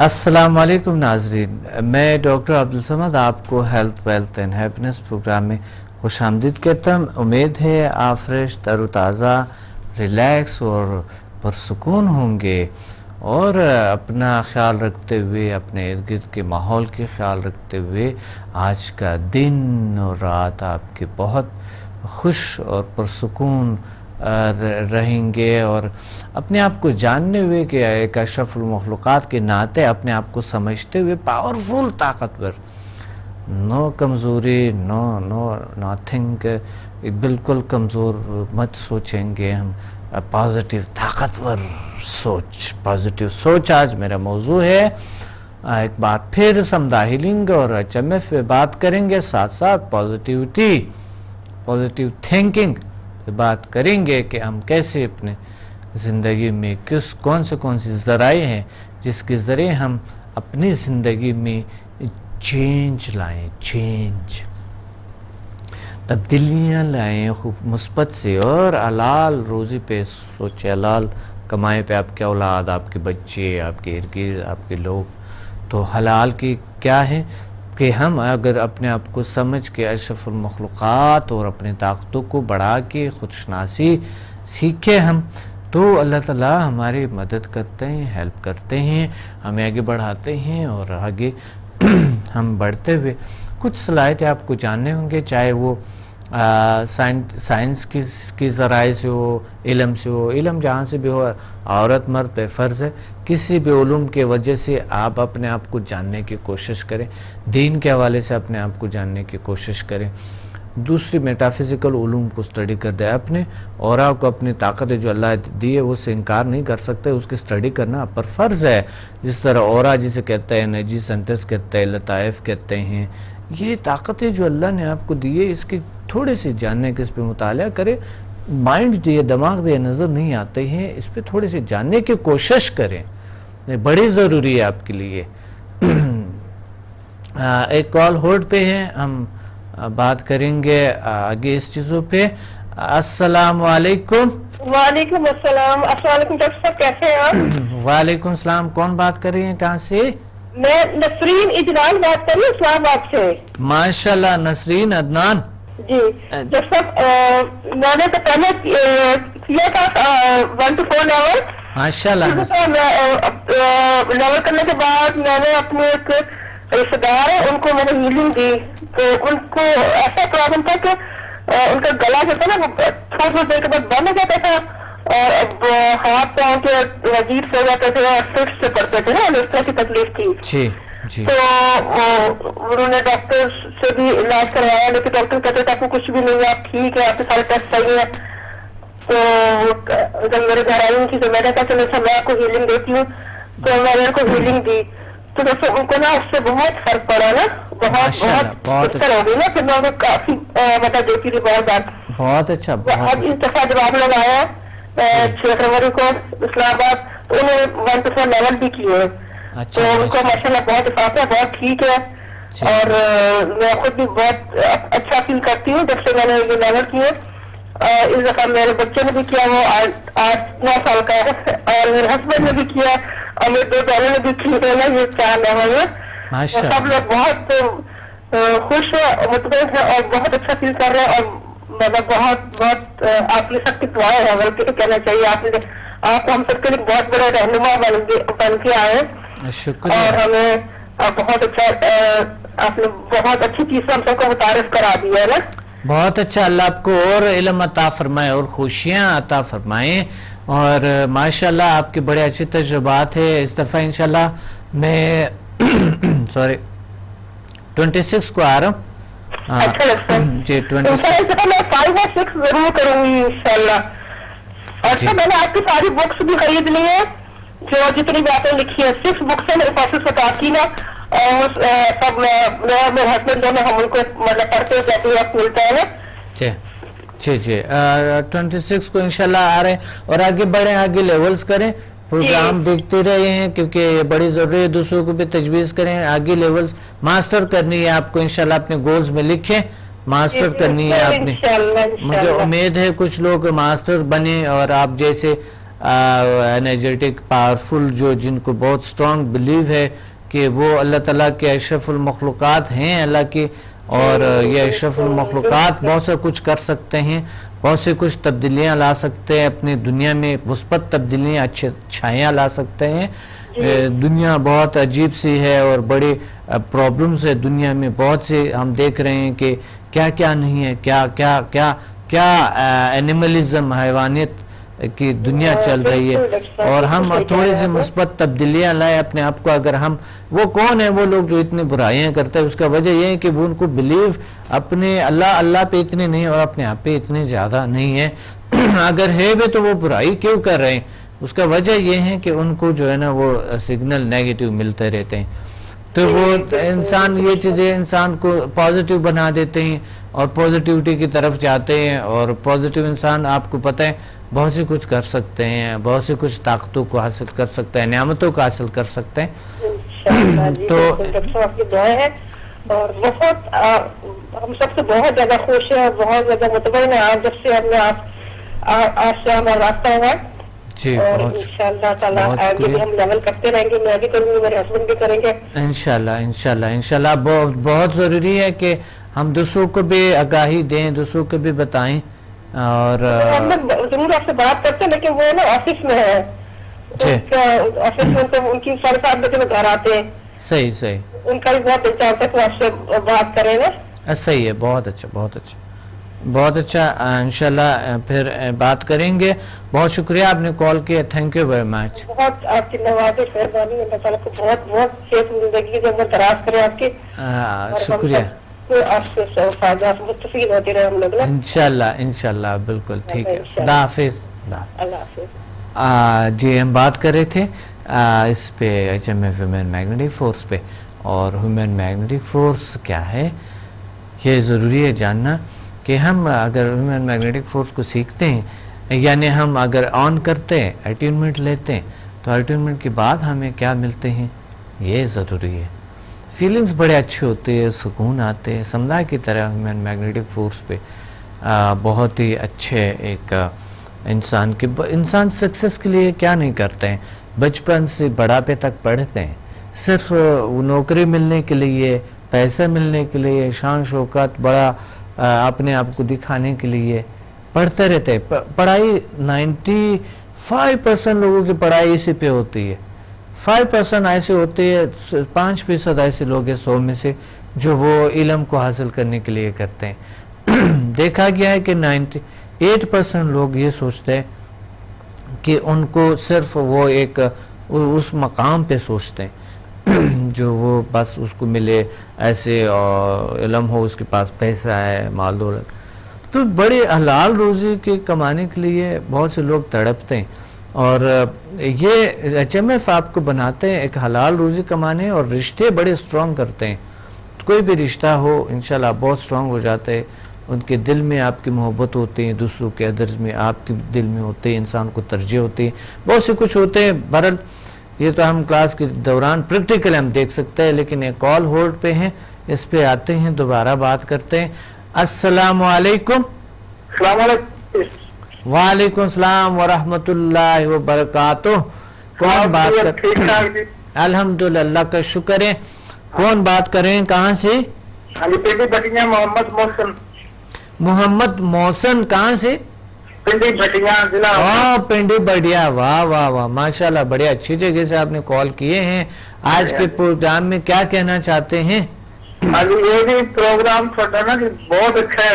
अस्सलाम वालेकुम नाजरीन। मैं डॉक्टर अब्दुल समद आपको health, wealth and happiness programme में खुश आमदीद कहता हूँ। उम्मीद है आप फ्रेश, तरोताज़ा, रिलैक्स और पुरसकून होंगे और अपना ख्याल रखते हुए, अपने इर्द गिर्द के माहौल के ख्याल रखते हुए आज का दिन और रात आपके बहुत खुश और पुरसकून रहेंगे और अपने आप को जानने हुए कि एक अशरफुलमखलूक़ात के नाते अपने आप को समझते हुए पावरफुल ताकतवर नो कमज़ोरी, नो नो नथिंग बिल्कुल कमज़ोर मत सोचेंगे हम। पॉजिटिव ताकतवर सोच पॉजिटिव सोच आज मेरा मौजू है। एक बार फिर समदा हीलिंग और एच पे बात करेंगे साथ साथ पॉजिटिविटी पॉजिटिव थिंकिंग बात करेंगे कि हम कैसे अपने ज़िंदगी में किस, कौन से कौन से ज़राए हैं जिसके ज़रिए हम अपनी ज़िंदगी में चेंज लाएँ चेंज तब्दीलियाँ लाएँ खूब मुस्बत से और अलाल रोज़ी पे सोचे अलाल कमाए पे आपके औलाद, आपके बच्चे, आपके इर्द गिर्द आपके लोग। तो हलाल की क्या है? कि हम अगर अपने आप को समझ के अशरफुलमखलूक़ात और अपनी ताकतों को बढ़ा के खुदशनासी सीखें हम तो अल्लाह ताला हमारी मदद करते हैं, हेल्प करते हैं, हमें आगे बढ़ाते हैं और आगे हम बढ़ते हुए। कुछ सलाहियतें आपको जानने होंगे, चाहे वो साइंस की की ज़राए से हो, इलम से हो, इलम जहाँ से भी हो, औरत मर्द पे फ़र्ज़ है। किसी भी उलूम के वजह से आप अपने आप को जानने की कोशिश करें। दीन के हवाले से अपने आप को जानने की कोशिश करें। दूसरी मेटाफिज़िकल उलूम को स्टडी कर दें अपने, और आपको अपनी ताकत जो अल्लाह दी है, उससे इनकार नहीं कर सकते। उसकी स्टडी करना आप पर फ़र्ज़ है। जिस तरह और जिसे कहते हैं एनर्जी सेंटर्स कहते हैं लताइफ कहते हैं ये ताकतें जो अल्लाह ने आपको दी है इसकी थोड़े से जानने के इस पर मुताल करें। माइंड दिए दिमाग दिए नज़र नहीं आते हैं इस पर थोड़े से जानने की कोशिश करें। बड़ी ज़रूरी है आपके लिए। एक कॉल होल्ड पे है हम बात करेंगे आगे इस चीज़ों पे। अस्सलाम वालेकुम वालेकुम अस्सलाम। अस्सलाम डॉक्टर साहब कैसे हैं आप? वालेकुम सलाम कौन बात कर रही हैं कहाँ से? मैं नसरीन इजलान बात कर रही इस्लामाबाद से। माशाल्लाह नसरीन अदनान। जी जब सब मैंने तो पहले किया था वन टू फोर लेवल माशाल्लाह लेवल करने के बाद मैंने अपने एक रिश्तेदार है उनको मैंने हीलिंग दी। तो उनको ऐसा प्रॉब्लम था कि उनका गला जो था ना वो थोड़ी थोड़ी देर के बाद बंद हो जाता था। और अब हाथ पाँव के वज़ीर से जाते थे और फिट से पड़ते थे ना इस तरह की तकलीफ़ थी। जी जी। तो उन्होंने डॉक्टर से भी इलाज करवाया लेकिन डॉक्टर कहते थे आपको कुछ भी नहीं है आप ठीक है आपके सारे टेस्ट सही है। तो जब मेरे घर आई उनकी तो मैंने कहा चलो अच्छा मैं आपको हीलिंग देती हूँ। तो मैंने उनको हीलिंग दी। तो दोस्तों उनको ना उससे बहुत फ़र्क पड़ा ना बहुत बहुत बेहतर हो गई ना फिर मैं उनको काफ़ी मतलब देती थी बहुत बार। बहुत अच्छा बहुत अब इस दफ़ा जब आप लोग आया छह फरवरी को इस्लामाबाद तो उन्होंने वन टू फोर लेवल भी किए। अच्छा तो उनको माशाल्लाह बहुत इफाक है बहुत ठीक है। और मैं खुद भी बहुत अच्छा फील करती हूँ जब से मैंने ये लेवल किए। इस दफ़ा मेरे बच्चे ने भी किया वो आठ नौ साल का है। और मेरे हस्बैंड ने भी किया और मेरे दो बहनों ने भी किए ना ये चार लेवल में सब लोग बहुत खुश है मुतमिन है और बहुत अच्छा फील कर रहे हैं। और मतलब बहुत बहुत आपने सबकी दुआएँ है बल्कि कहना चाहिए आपने आप हम सबके लिए बहुत बड़े रहनुमा बन के बन के आए और हमें बहुत अच्छा आपने बहुत अच्छी चीज़ हम सबको मुतारफ करा दिया है ना? बहुत अच्छा अल्लाह आपको और इलम अता फरमाए और खुशियाँ अता फरमाए। और माशाल्लाह आपके बड़े अच्छे तजुर्बात है। इस दफ़ा इंशाल्लाह मैं सॉरी ट्वेंटी सिक्स को आ रहा हूँ। अच्छा लगता है। जी ट्वेंटी मैं फाइव और सिक्स ज़रूर करूँगी इंशाल्लाह। अच्छा मैंने आपकी सारी बुक्स भी खरीद ली है जो जितनी बातें लिखी है सिक्स बुक्स है मेरे पास बाकी ना और सब मैं मेरे हस्बैंड दोनों हम उनको मतलब पढ़ते जाते वक्त मिलता है ना जी जी जी। ट्वेंटी सिक्स को इंशाल्लाह आ रहे हैं और आगे बढ़े आगे लेवल्स करें प्रोग्राम देखते रहे हैं क्योंकि ये बड़ी ज़रूरी है दूसरों को भी तजवीज़ करें आगे लेवल्स मास्टर करनी है आपको इंशाल्लाह अपने गोल्स में लिखें मास्टर करनी है आपने। मुझे उम्मीद है कुछ लोग मास्टर बने और आप जैसे एनर्जेटिक पावरफुल जो जिनको बहुत स्ट्रांग बिलीव है कि वो अल्लाह ताला के अशरफुल मखलूक़ात हैं अल्लाह के और ये अशरफुल मखलूक़ात बहुत सा कुछ कर सकते हैं। बहुत से कुछ तब्दीलियाँ ला सकते हैं अपनी दुनिया में मुस्बत तब्दीलियाँ अच्छे छाया ला सकते हैं। दुनिया बहुत अजीब सी है और बड़े प्रॉब्लम्स है दुनिया में। बहुत से हम देख रहे हैं कि क्या क्या नहीं है क्या क्या क्या क्या एनिमलिज्म हैवानियत की दुनिया हाँ, चल रही है। और हम थोड़ी सी मुस्बत तब्दीलियाँ लाए अपने आप को। अगर हम वो कौन है? वो लोग जो इतनी बुराइयाँ करते हैं उसका वजह यह है कि वो उनको बिलीव अपने अल्लाह अल्लाह पे इतने नहीं और अपने आप पे इतने ज़्यादा नहीं है। अगर है भी तो वो बुराई क्यों कर रहे हैं? उसका वजह यह है कि उनको जो है ना वो सिग्नल नेगेटिव मिलते रहते हैं। तो वो इंसान ये चीज़ें इंसान को पॉजिटिव बना देते हैं और पॉजिटिविटी की तरफ़ जाते हैं। और पॉजिटिव इंसान आपको पता है बहुत से कुछ कर सकते हैं बहुत से कुछ ताकतों को हासिल कर सकते हैं नियामतों को हासिल कर सकते हैं। तो आपकी दुआ है। और बहुत आ, हम सबसे बहुत ज़्यादा खुश है और बहुत ज़्यादा मुतमिन है आज जब से हमने आप आज से हमारा रास्ता हुआ। जी बहुत हम लेवल करते रहेंगे मैं भी करूँगी मेरे हस्बैंड भी करेंगे। इनशाला इनशाला इनशाला बहुत बहुत ज़रूरी है कि हम दूसरों को भी आगाही दें दूसरों को भी बताएँ। और ज़रूर आपसे बात करते हैं लेकिन वो ना ऑफ़िस में है। ऑफ़िस में तो उनकी साढ़े सात बजे में घर आते हैं। सही सही। उनका भी बहुत इच्छा होता है कि आपसे बात करें ना। सही है बहुत अच्छा बहुत अच्छा। बहुत अच्छा इंशाल्लाह फिर बात करेंगे। बहुत शुक्रिया आपने कॉल किया थैंक यू वेरी मच। बहुत आपकी नवाजिश मेहरबानी बहुत बहुत ज़िंदगी की दराज करें आपकी। शुक्रिया। इनशाला इनशाला बिल्कुल ठीक है। खुदा हाफिज। जी हम बात कर रहे थे आ, इस पे H M F human magnetic force पे और ह्यूमन मैग्नेटिक फोर्स क्या है? ये ज़रूरी है जानना कि हम अगर ह्यूमन मैग्नेटिक फोर्स को सीखते हैं यानी हम अगर ऑन करते हैं अट्यूनमेंट लेते हैं तो अट्यूनमेंट के बाद हमें क्या मिलते हैं? ये ज़रूरी है। फीलिंग्स बड़े अच्छे होते हैं सुकून आते हैं। समुदाय की तरह ह्यूमन मैग्नेटिक फोर्स पे आ, बहुत ही अच्छे एक इंसान के इंसान सक्सेस के लिए क्या नहीं करते हैं? बचपन से बढ़ापे तक पढ़ते हैं। सिर्फ़ नौकरी मिलने के लिए पैसे मिलने के लिए शान शौकत बड़ा अपने आप को दिखाने के लिए पढ़ते रहते हैं। पढ़ाई 95 परसेंट लोगों की पढ़ाई इसी पे होती है। फाइव परसेंट ऐसे होते हैं पाँच फ़ीसद ऐसे लोग हैं सौ में से, जो वो इलम को हासिल करने के लिए करते हैं। देखा गया है कि नाइन्टी, एट परसेंट लोग ये सोचते हैं कि उनको सिर्फ़ वो एक उस मकाम पे सोचते हैं। जो वो बस उसको मिले ऐसे और इलम हो, उसके पास पैसा है, माल दौलत। तो बड़े हलाल रोज़ी के कमाने के लिए बहुत से लोग तड़पते हैं। और ये एच एम एफ़ आपको बनाते हैं, एक हलाल रोज़ी कमाने और रिश्ते बड़े स्ट्रॉन्ग करते हैं। कोई भी रिश्ता हो इनशाला बहुत स्ट्रॉन्ग हो जाते हैं। उनके दिल में आपकी मोहब्बत होती है, दूसरों के अदर्स में आपके दिल में होते हैं, इंसान को तरजीह होती है। बहुत से कुछ होते हैं बरल ये तो हम क्लास के दौरान प्रैक्टिकल हम देख सकते हैं, लेकिन एक कॉल होल्ड पे हैं, इस पे आते हैं, दोबारा बात करते हैं। असलकुम सलाम वरहमतुल्लाहि व बरकातुह कौन बात कर अल्हम्दुलिल्लाह का शुक्र है। कौन बात कर रहे हैं कहाँ से मोहम्मद मोहसन। मोहम्मद मोहसन कहाँ से? पिंडी जिला पिंडी बढ़िया। वाह वाह वाह माशाल्लाह बड़े अच्छी जगह से आपने कॉल किए हैं। आज के प्रोग्राम में क्या कहना चाहते हैं? ये भी प्रोग्राम ना बहुत अच्छा है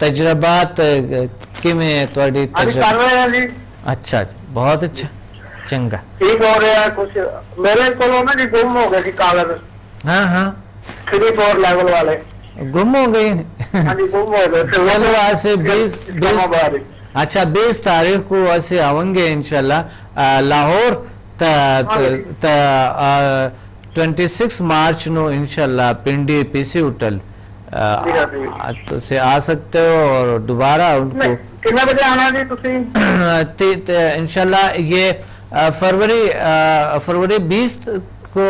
तजर्बात किमें ਤੁਹਾਡੀ ਕਰ ਰਹੇ ਆ ਜੀ ਅੱਛਾ ਬਹੁਤ ਅੱਛਾ ਚੰਗਾ ਠੀਕ ਹੋ ਰਿਹਾ ਕੁਝ ਮੇਰੇ ਕੋਲੋਂ ਨਾ ਜੀ ਗੁੰਮ ਹੋ ਗਏ ਸੀ ਕਾਗਜ਼ हाँ हाँ थ्री फोर लेवल वाले गुम हो गए हाँ जी गुम हो गए चलो आज से बीस बीस अच्छा बीस तारीख को ऐसे आवेंगे इंशाल्लाह Lahore twenty six March no इंशाल्लाह पिंडी पीसी होटल तो से आ सकते हो और दोबारा उनको कितने बजे आना जी तुसी? इंशाल्लाह ये फरवरी फरवरी बीस को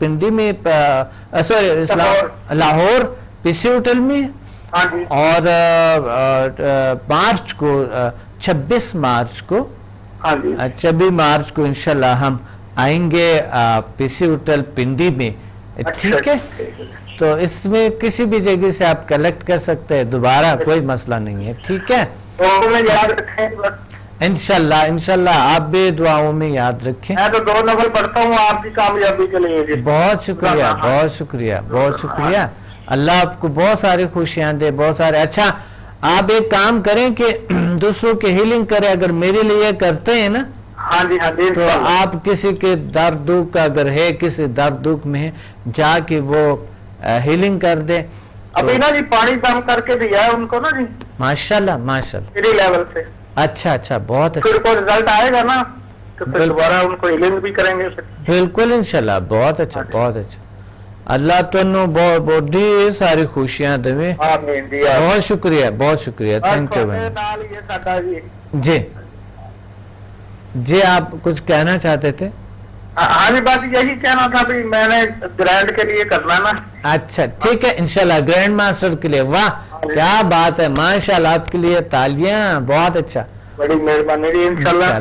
पिंडी में सॉरी लाहौर। पीसी होटल में। हाँ और मार्च को 26 मार्च को। हाँ छब्बीस मार्च को इंशाल्लाह हम आएँगे पीसी होटल पिंडी में। अच्छा, ठीक है। तो इसमें किसी भी जगह से आप कलेक्ट कर सकते हैं। दोबारा कोई मसला नहीं है ठीक है? तो इनशाला इनशाला आप भी दुआओं में याद रखें। मैं तो दो नवल पढ़ता हूँ आपकी कामयाबी के लिए बहुत शुक्रिया बहुत शुक्रिया बहुत शुक्रिया। अल्लाह आपको बहुत सारी खुशियाँ दे बहुत सारे। अच्छा आप एक काम करें कि दूसरों की हीलिंग करें अगर मेरे लिए करते हैं ना हाँ जी हाँ जी तो आप किसी के दर्द दुख का अगर है किसी दर्द दुख में जाके वो हीलिंग कर दे। अभी ना जी पानी कम करके दिया है उनको ना जी। माशाल्लाह माशाल्लाह। लेवल से। अच्छा अच्छा बहुत अच्छा। फिर रिज़ल्ट आएगा ना तो फिर दोबारा उनको हीलिंग भी करेंगे बिल्कुल इंशाल्लाह बहुत अच्छा बहुत अच्छा। अल्लाह बहुत बड़ी सारी खुशियाँ देवे। बहुत शुक्रिया बहुत शुक्रिया। थैंक यू भाई जी। जी आप कुछ कहना चाहते थे? हाँ बात यही कहना था भी मैंने ग्रैंड के लिए करना ना। अच्छा ठीक है इनशाला ग्रैंड मास्टर के लिए। वाह क्या बात है माशाल्लाह आपके लिए तालियाँ बहुत अच्छा। बड़ी मेहरबानी इंशाल्लाह।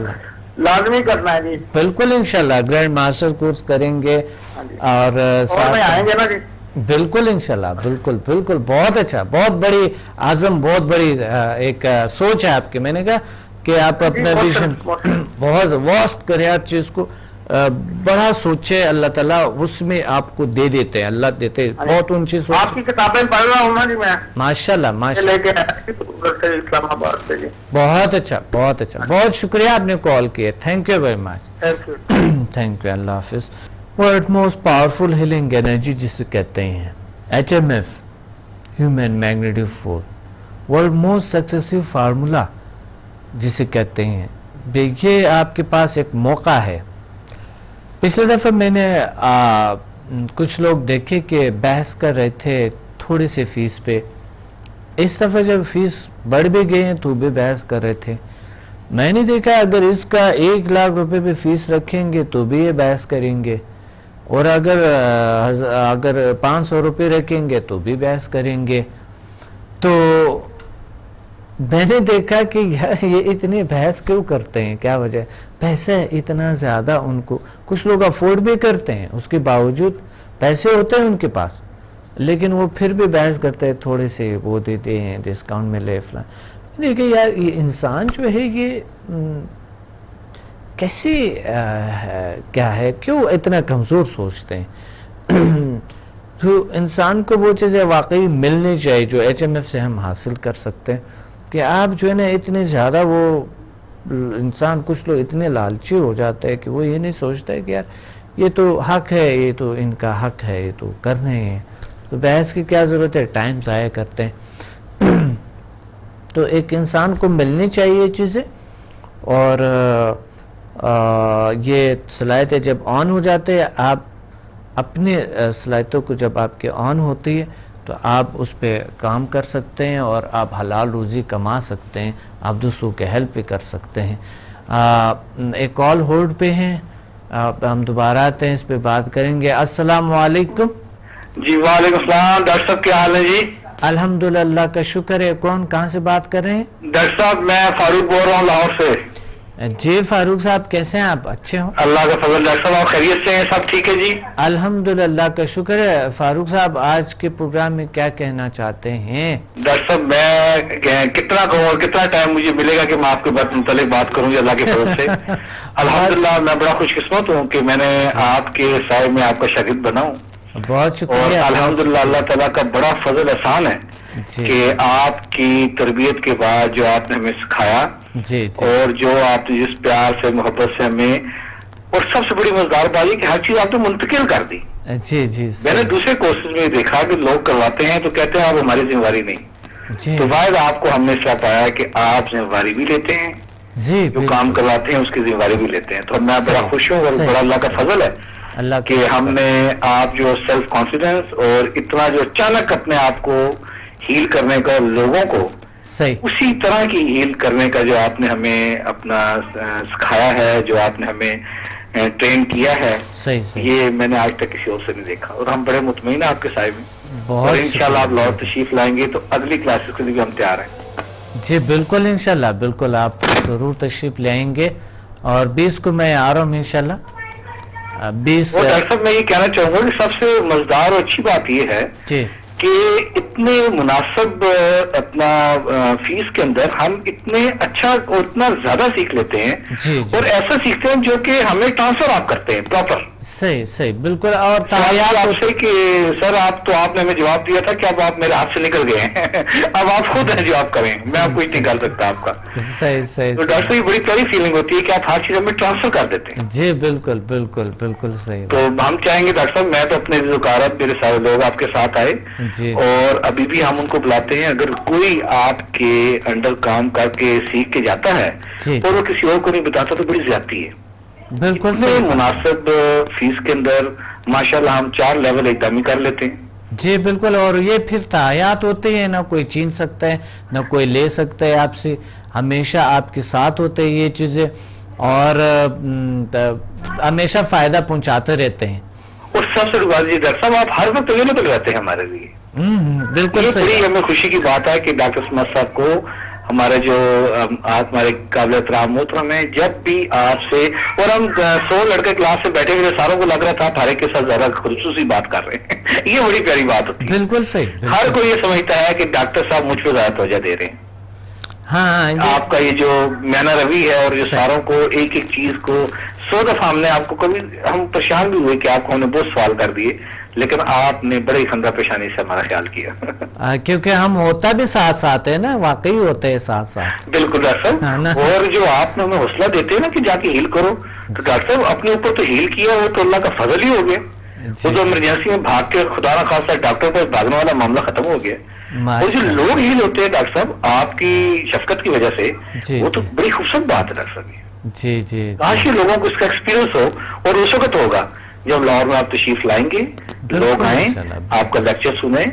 लाजमी करना है जी। बिल्कुल इंशाल्लाह ग्रैंड मास्टर कोर्स करेंगे हाँ और, और आएँगे ना जी। बिल्कुल इंशाल्लाह बिल्कुल बिल्कुल बहुत अच्छा बहुत बड़ी आज़म बहुत बड़ी एक सोच है आपकी। मैंने कहा कि आप अपना विजन बहुत वास्ट करें हर चीज़ को। बड़ा सोचे अल्लाह ताला उसमें आपको दे देते हैं अल्लाह देते हैं। बहुत ऊँची सोच। आपकी किताबें पढ़ रहा हूँ ना जी मैं। माशाल्लाह माशाल्लाह। इस्लामाबाद से जी। बहुत अच्छा बहुत अच्छा। बहुत शुक्रिया आपने कॉल किया। Thank you very much thank you Allah Hafiz world most powerful healing energy जिसे कहते हैं। H M F human magnetic force world most successive formula जिसे कहते हैं। देखिए आपके पास एक मौका है। पिछले दफ़े मैंने आ, कुछ लोग देखे कि बहस कर रहे थे थोड़ी सी फ़ीस पे। इस दफ़े जब फ़ीस बढ़ भी गई है तो भी बहस कर रहे थे। मैंने देखा अगर इसका एक लाख रुपए पे फ़ीस रखेंगे तो भी ये बहस करेंगे। और अगर अगर पाँच सौ रुपये रखेंगे तो भी बहस करेंगे। तो मैंने देखा कि यार ये इतनी बहस क्यों करते हैं? क्या वजह? पैसे इतना ज़्यादा उनको। कुछ लोग अफोर्ड भी करते हैं, उसके बावजूद पैसे होते हैं उनके पास। लेकिन वो फिर भी बहस करते हैं, थोड़े से वो देते हैं डिस्काउंट मिले फला। देखिए यार, ये इंसान जो है, ये कैसे क्या है? क्यों इतना कमज़ोर सोचते हैं? तो इंसान को वो चीज़ें वाकई मिलनी चाहिए, जो एचएमएफ से हम हासिल कर सकते हैं। कि आप जो है ना इतने ज़्यादा वो इंसान कुछ लोग इतने लालची हो जाते हैं कि वो ये नहीं सोचते कि यार ये तो हक है ये तो इनका हक है ये तो कर रहे हैं। तो बहस की क्या ज़रूरत है? टाइम ज़ाया करते हैं। तो एक इंसान को मिलनी चाहिए चीज़ें। और आ, ये सलाहियतें जब ऑन हो जाते हैं आप अपने सलाहियतों को जब आपके ऑन होती है तो आप उस पर काम कर सकते हैं और आप हलाल रोज़ी कमा सकते हैं आप दूसरों के हेल्प भी कर सकते हैं। आ, एक कॉल होल्ड पे हैं हम दोबारा आते हैं इस पे बात करेंगे। अस्सलाम वालेकुम जी वालेकुम सलाम। डॉक्टर साहब क्या हाल है जी? अल्हम्दुलिल्लाह का शुक्र है। कौन कहाँ से बात कर रहे हैं? डॉक्टर साहब मैं फारूक बोल रहा हूँ लाहौर से। जी फारूक साहब कैसे हैं आप? अच्छे हो? अल्लाह का फजल डॉक्टर साहब खैरियत से हैं? सब ठीक है जी? अल्हम्दुलिल्लाह का शुक्र है। फारूक साहब आज के प्रोग्राम में क्या कहना चाहते हैं? डॉक्टर साहब मैं कितना कहूँ और कितना टाइम मुझे मिलेगा कि मैं आपके बात मुतलिक बात करूँ अल्लाह के फजल से? अल्हम्दुलिल्लाह मैं बड़ा खुशकिस्मत हूँ कि मैंने आपके साय में आपका शागिद बना हूँ। बहुत शुक्रिया। अल्हम्दुलिल्लाह अल्लाह तला का बड़ा फजल एहसान है कि आपकी तरबियत के बाद जो आपने हमें सिखाया जी, जी। और जो आप जिस प्यार से मोहब्बत से हमें और सबसे बड़ी मजदार बात कि हर चीज़ आपने मुंतकिल कर दी। जी जी मैंने दूसरे कोर्सेज में देखा कि लोग करवाते हैं तो कहते हैं आप हमारी जिम्मेवारी नहीं। तो वायद आपको हमेशा पाया कि आप जिम्मेवारी भी लेते हैं जी जो काम करवाते हैं उसकी जिम्मेवारी भी लेते हैं। तो मैं बड़ा खुश हूँ और बड़ा अल्लाह का फजल है अल्लाह कि हमने आप जो सेल्फ कॉन्फिडेंस और इतना जो अचानक अपने आप को हील करने का लोगों को सही। उसी तरह की हील करने का जो आपने हमें अपना सिखाया है जो आपने हमें ट्रेन किया है सही सही। ये मैंने आज तक किसी और से नहीं देखा। और हम बड़े मुतमिन है आपके साहिब। में बहुत इंशाल्लाह आप लाहौर तशरीफ़ लाएँगे तो अगली क्लासेस के लिए भी हम तैयार हैं। जी बिल्कुल इंशाल्लाह बिल्कुल आप ज़रूर तशरीफ़ ले और बीस को मैं आ रहा हूँ इंशाल्लाह। बीस डॉक्टर साहब मैं ये कहना चाहूँगा कि सबसे मज़ेदार और अच्छी बात ये है जी। कि इतने मुनासब अपना फ़ीस के अंदर हम इतने अच्छा और इतना ज़्यादा सीख लेते हैं जी, जी। और ऐसा सीखते हैं जो कि हमें ट्रांसफ़र आप करते हैं प्रॉपर सही सही बिल्कुल और आपसे कि सर आप तो आपने हमें जवाब दिया था कि अब आप मेरे हाथ से निकल गए हैं। अब आप खुद हैं जवाब करें। मैं आपको नहीं कर सकता आपका। सही सही तो डॉक्टर ये बड़ी प्यारी फीलिंग होती है कि आप हर चीज़ हमें ट्रांसफ़र कर देते हैं। जी बिल्कुल बिल्कुल बिल्कुल सही। तो हम चाहेंगे डॉक्टर साहब मैं तो अपने जुकारत मेरे सारे लोग आपके साथ आए जी। और अभी भी हम उनको बुलाते हैं। अगर कोई आपके अंडर काम करके सीख के जाता है और वो किसी और को नहीं बताता तो बड़ी ज़्यादा है। बिल्कुल सही। मुनासिब फ़ीस के अंदर माशाल्लाह हम चार लेवल एकदम ही कर लेते हैं। जी बिल्कुल और ये फिर तायात होते हैं ना कोई छीन सकता है ना कोई ले सकता है आपसे। हमेशा आपके साथ होते हैं ये चीज़ें और हमेशा फ़ायदा पहुंचाते रहते हैं। और सबसे बात ये डॉक्टर साहब आप हर वक्त अवेलेबल रहते हैं हमारे लिए। हम्म, हम्म, बिल्कुल सही। हमें खुशी की बात है कि डॉक्टर समद साहब को हमारे जो हमारे काबिल हो तो हमें जब भी आपसे और हम सौ लड़के क्लास से बैठे हुए सारों को लग रहा था आप हर एक के साथ ज़्यादा खसूसी बात कर रहे हैं। ये बड़ी प्यारी बात होती है। बिल्कुल सही बिल्कुल। हर कोई ये समझता है कि डॉक्टर साहब मुझ पर ज़्यादा तवज्जो दे रहे हैं। हाँ ये- आपका ये जो मैना रवि है और ये सारों को एक एक चीज़ को सौ दफ़ा हमने आपको कभी हम परेशान भी हुए कि आपको हमने बहुत सवाल कर दिए। लेकिन आपने बड़ी खंदा पेशानी से हमारा ख्याल किया। आ, क्योंकि हम होता भी साथ साथ है ना वाकई होते हैं साथ साथ बिल्कुल डॉक्टर हाँ साहब और जो आपने हमें हौसला देते हैं ना कि जाके हील करो तो डॉक्टर साहब अपने ऊपर तो हील किया वो तो अल्लाह का फजल ही हो गया। वो तो इमरजेंसी में भाग के खुदा ना खासा डॉक्टर पर भागने वाला मामला खत्म हो गया। और जो लोग हील होते हैं डॉक्टर साहब आपकी शफकत की वजह से वो तो बड़ी खूबसूरत बात है डॉक्टर साहब जी जी काश लोगों को इसका एक्सपीरियंस हो और उस वक्त होगा। जब लाहौर में आप तशीफ लाएँगे लोग आए आपका लेक्चर सुने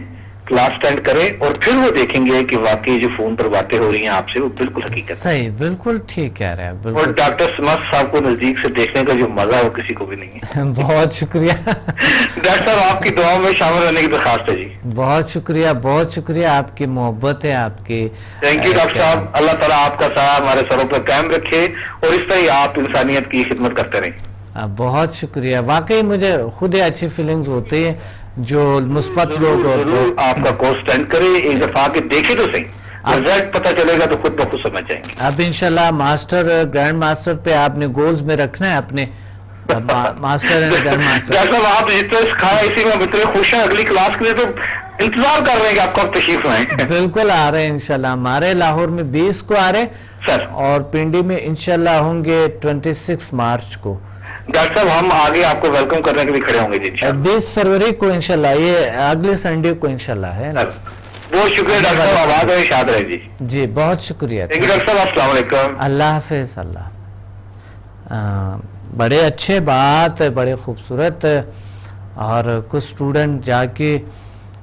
क्लास अटेंड करें और फिर वो देखेंगे कि वाकई जो फ़ोन पर बातें हो रही हैं आपसे वो बिल्कुल हकीकत है। सही बिल्कुल ठीक कह रहे हैं और डॉक्टर समर्थ साहब को नज़दीक से देखने का जो मज़ा है वो किसी को भी नहीं है। बहुत शुक्रिया। डॉक्टर साहब आपकी दुआओं में शामिल रहने की दरखास्त है जी। बहुत शुक्रिया बहुत शुक्रिया आपकी मोहब्बत है आपकी थैंक यू डॉक्टर साहब। अल्लाह तला आपका सारा हमारे सरों पर कायम रखे और इस तरह आप इंसानियत की खिदमत करते रहें। बहुत शुक्रिया। वाकई मुझे खुद ही अच्छी फीलिंग्स होती है जो मुस्बत लोग ज़रूर आपका कोर्स अटेंड करें एक दफ़ा आके देखे तो सही। रिज़ल्ट पता चलेगा तो खुद ब खुद समझ जाएँगे। अब इंशाल्लाह मास्टर ग्रैंड मास्टर पे आपने गोल्स में रखना है अपने। मा, मास्टर एंड ग्रैंड मास्टर साहब आप जितने सिखाया इसी में इतने खुश हैं अगली क्लास के लिए तो इंतज़ार कर रहे हैं कि आपको अब तशरीफ़ लाएँ। बिल्कुल आ रहे हैं इंशाल्लाह। हमारे लाहौर में 20 को आ रहे सर। और पिंडी में इंशाल्लाह होंगे 26 मार्च को। डॉक्टर साहब हम आगे आपको वेलकम करने के लिए खड़े होंगे जी बीस फरवरी को इंशाल्लाह ये अगले संडे को इंशाल्लाह है ना? बहुत शुक्रिया डॉक्टर साहब आवाज़ है शाद रहे जी। जी बहुत शुक्रिया। थैंक यू डॉक्टर साहब अस्सलाम अल्लाह हाफिज अल्लाह। बड़े अच्छे बात बड़े खूबसूरत और कुछ स्टूडेंट जाके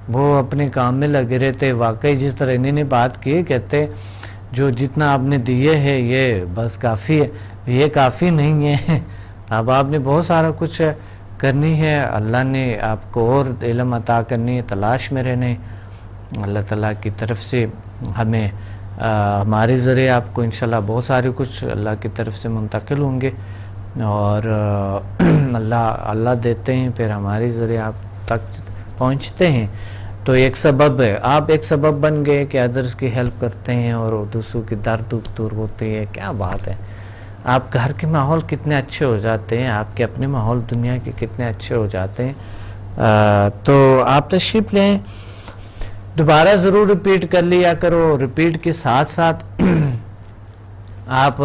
वो अपने काम में लगे रहते वाकई जिस तरह इन्हीं ने बात की कहते जो जितना आपने दिए है ये बस काफ़ी है ये काफ़ी नहीं है। अब आपने बहुत सारा कुछ करनी है अल्लाह ने आपको और इलम अता करनी है तलाश में रहने। अल्लाह ताला की तरफ़ से हमें आ, हमारे ज़रिए आपको इंशाल्लाह बहुत सारे कुछ अल्लाह की तरफ़ से मुंतकिल होंगे। और अल्लाह अल्लाह देते हैं फिर हमारे ज़रिए आप तक पहुँचते हैं। तो एक सबब है आप एक सबब बन गए कि अदर्स की हेल्प करते हैं और दूसरों की दर्द दूर होती है क्या बात है। आप घर के माहौल कितने अच्छे हो जाते हैं आपके अपने माहौल दुनिया के कितने अच्छे हो जाते हैं। आ, तो आप तशरीफ़ लें दोबारा ज़रूर रिपीट कर लिया करो रिपीट के साथ साथ आप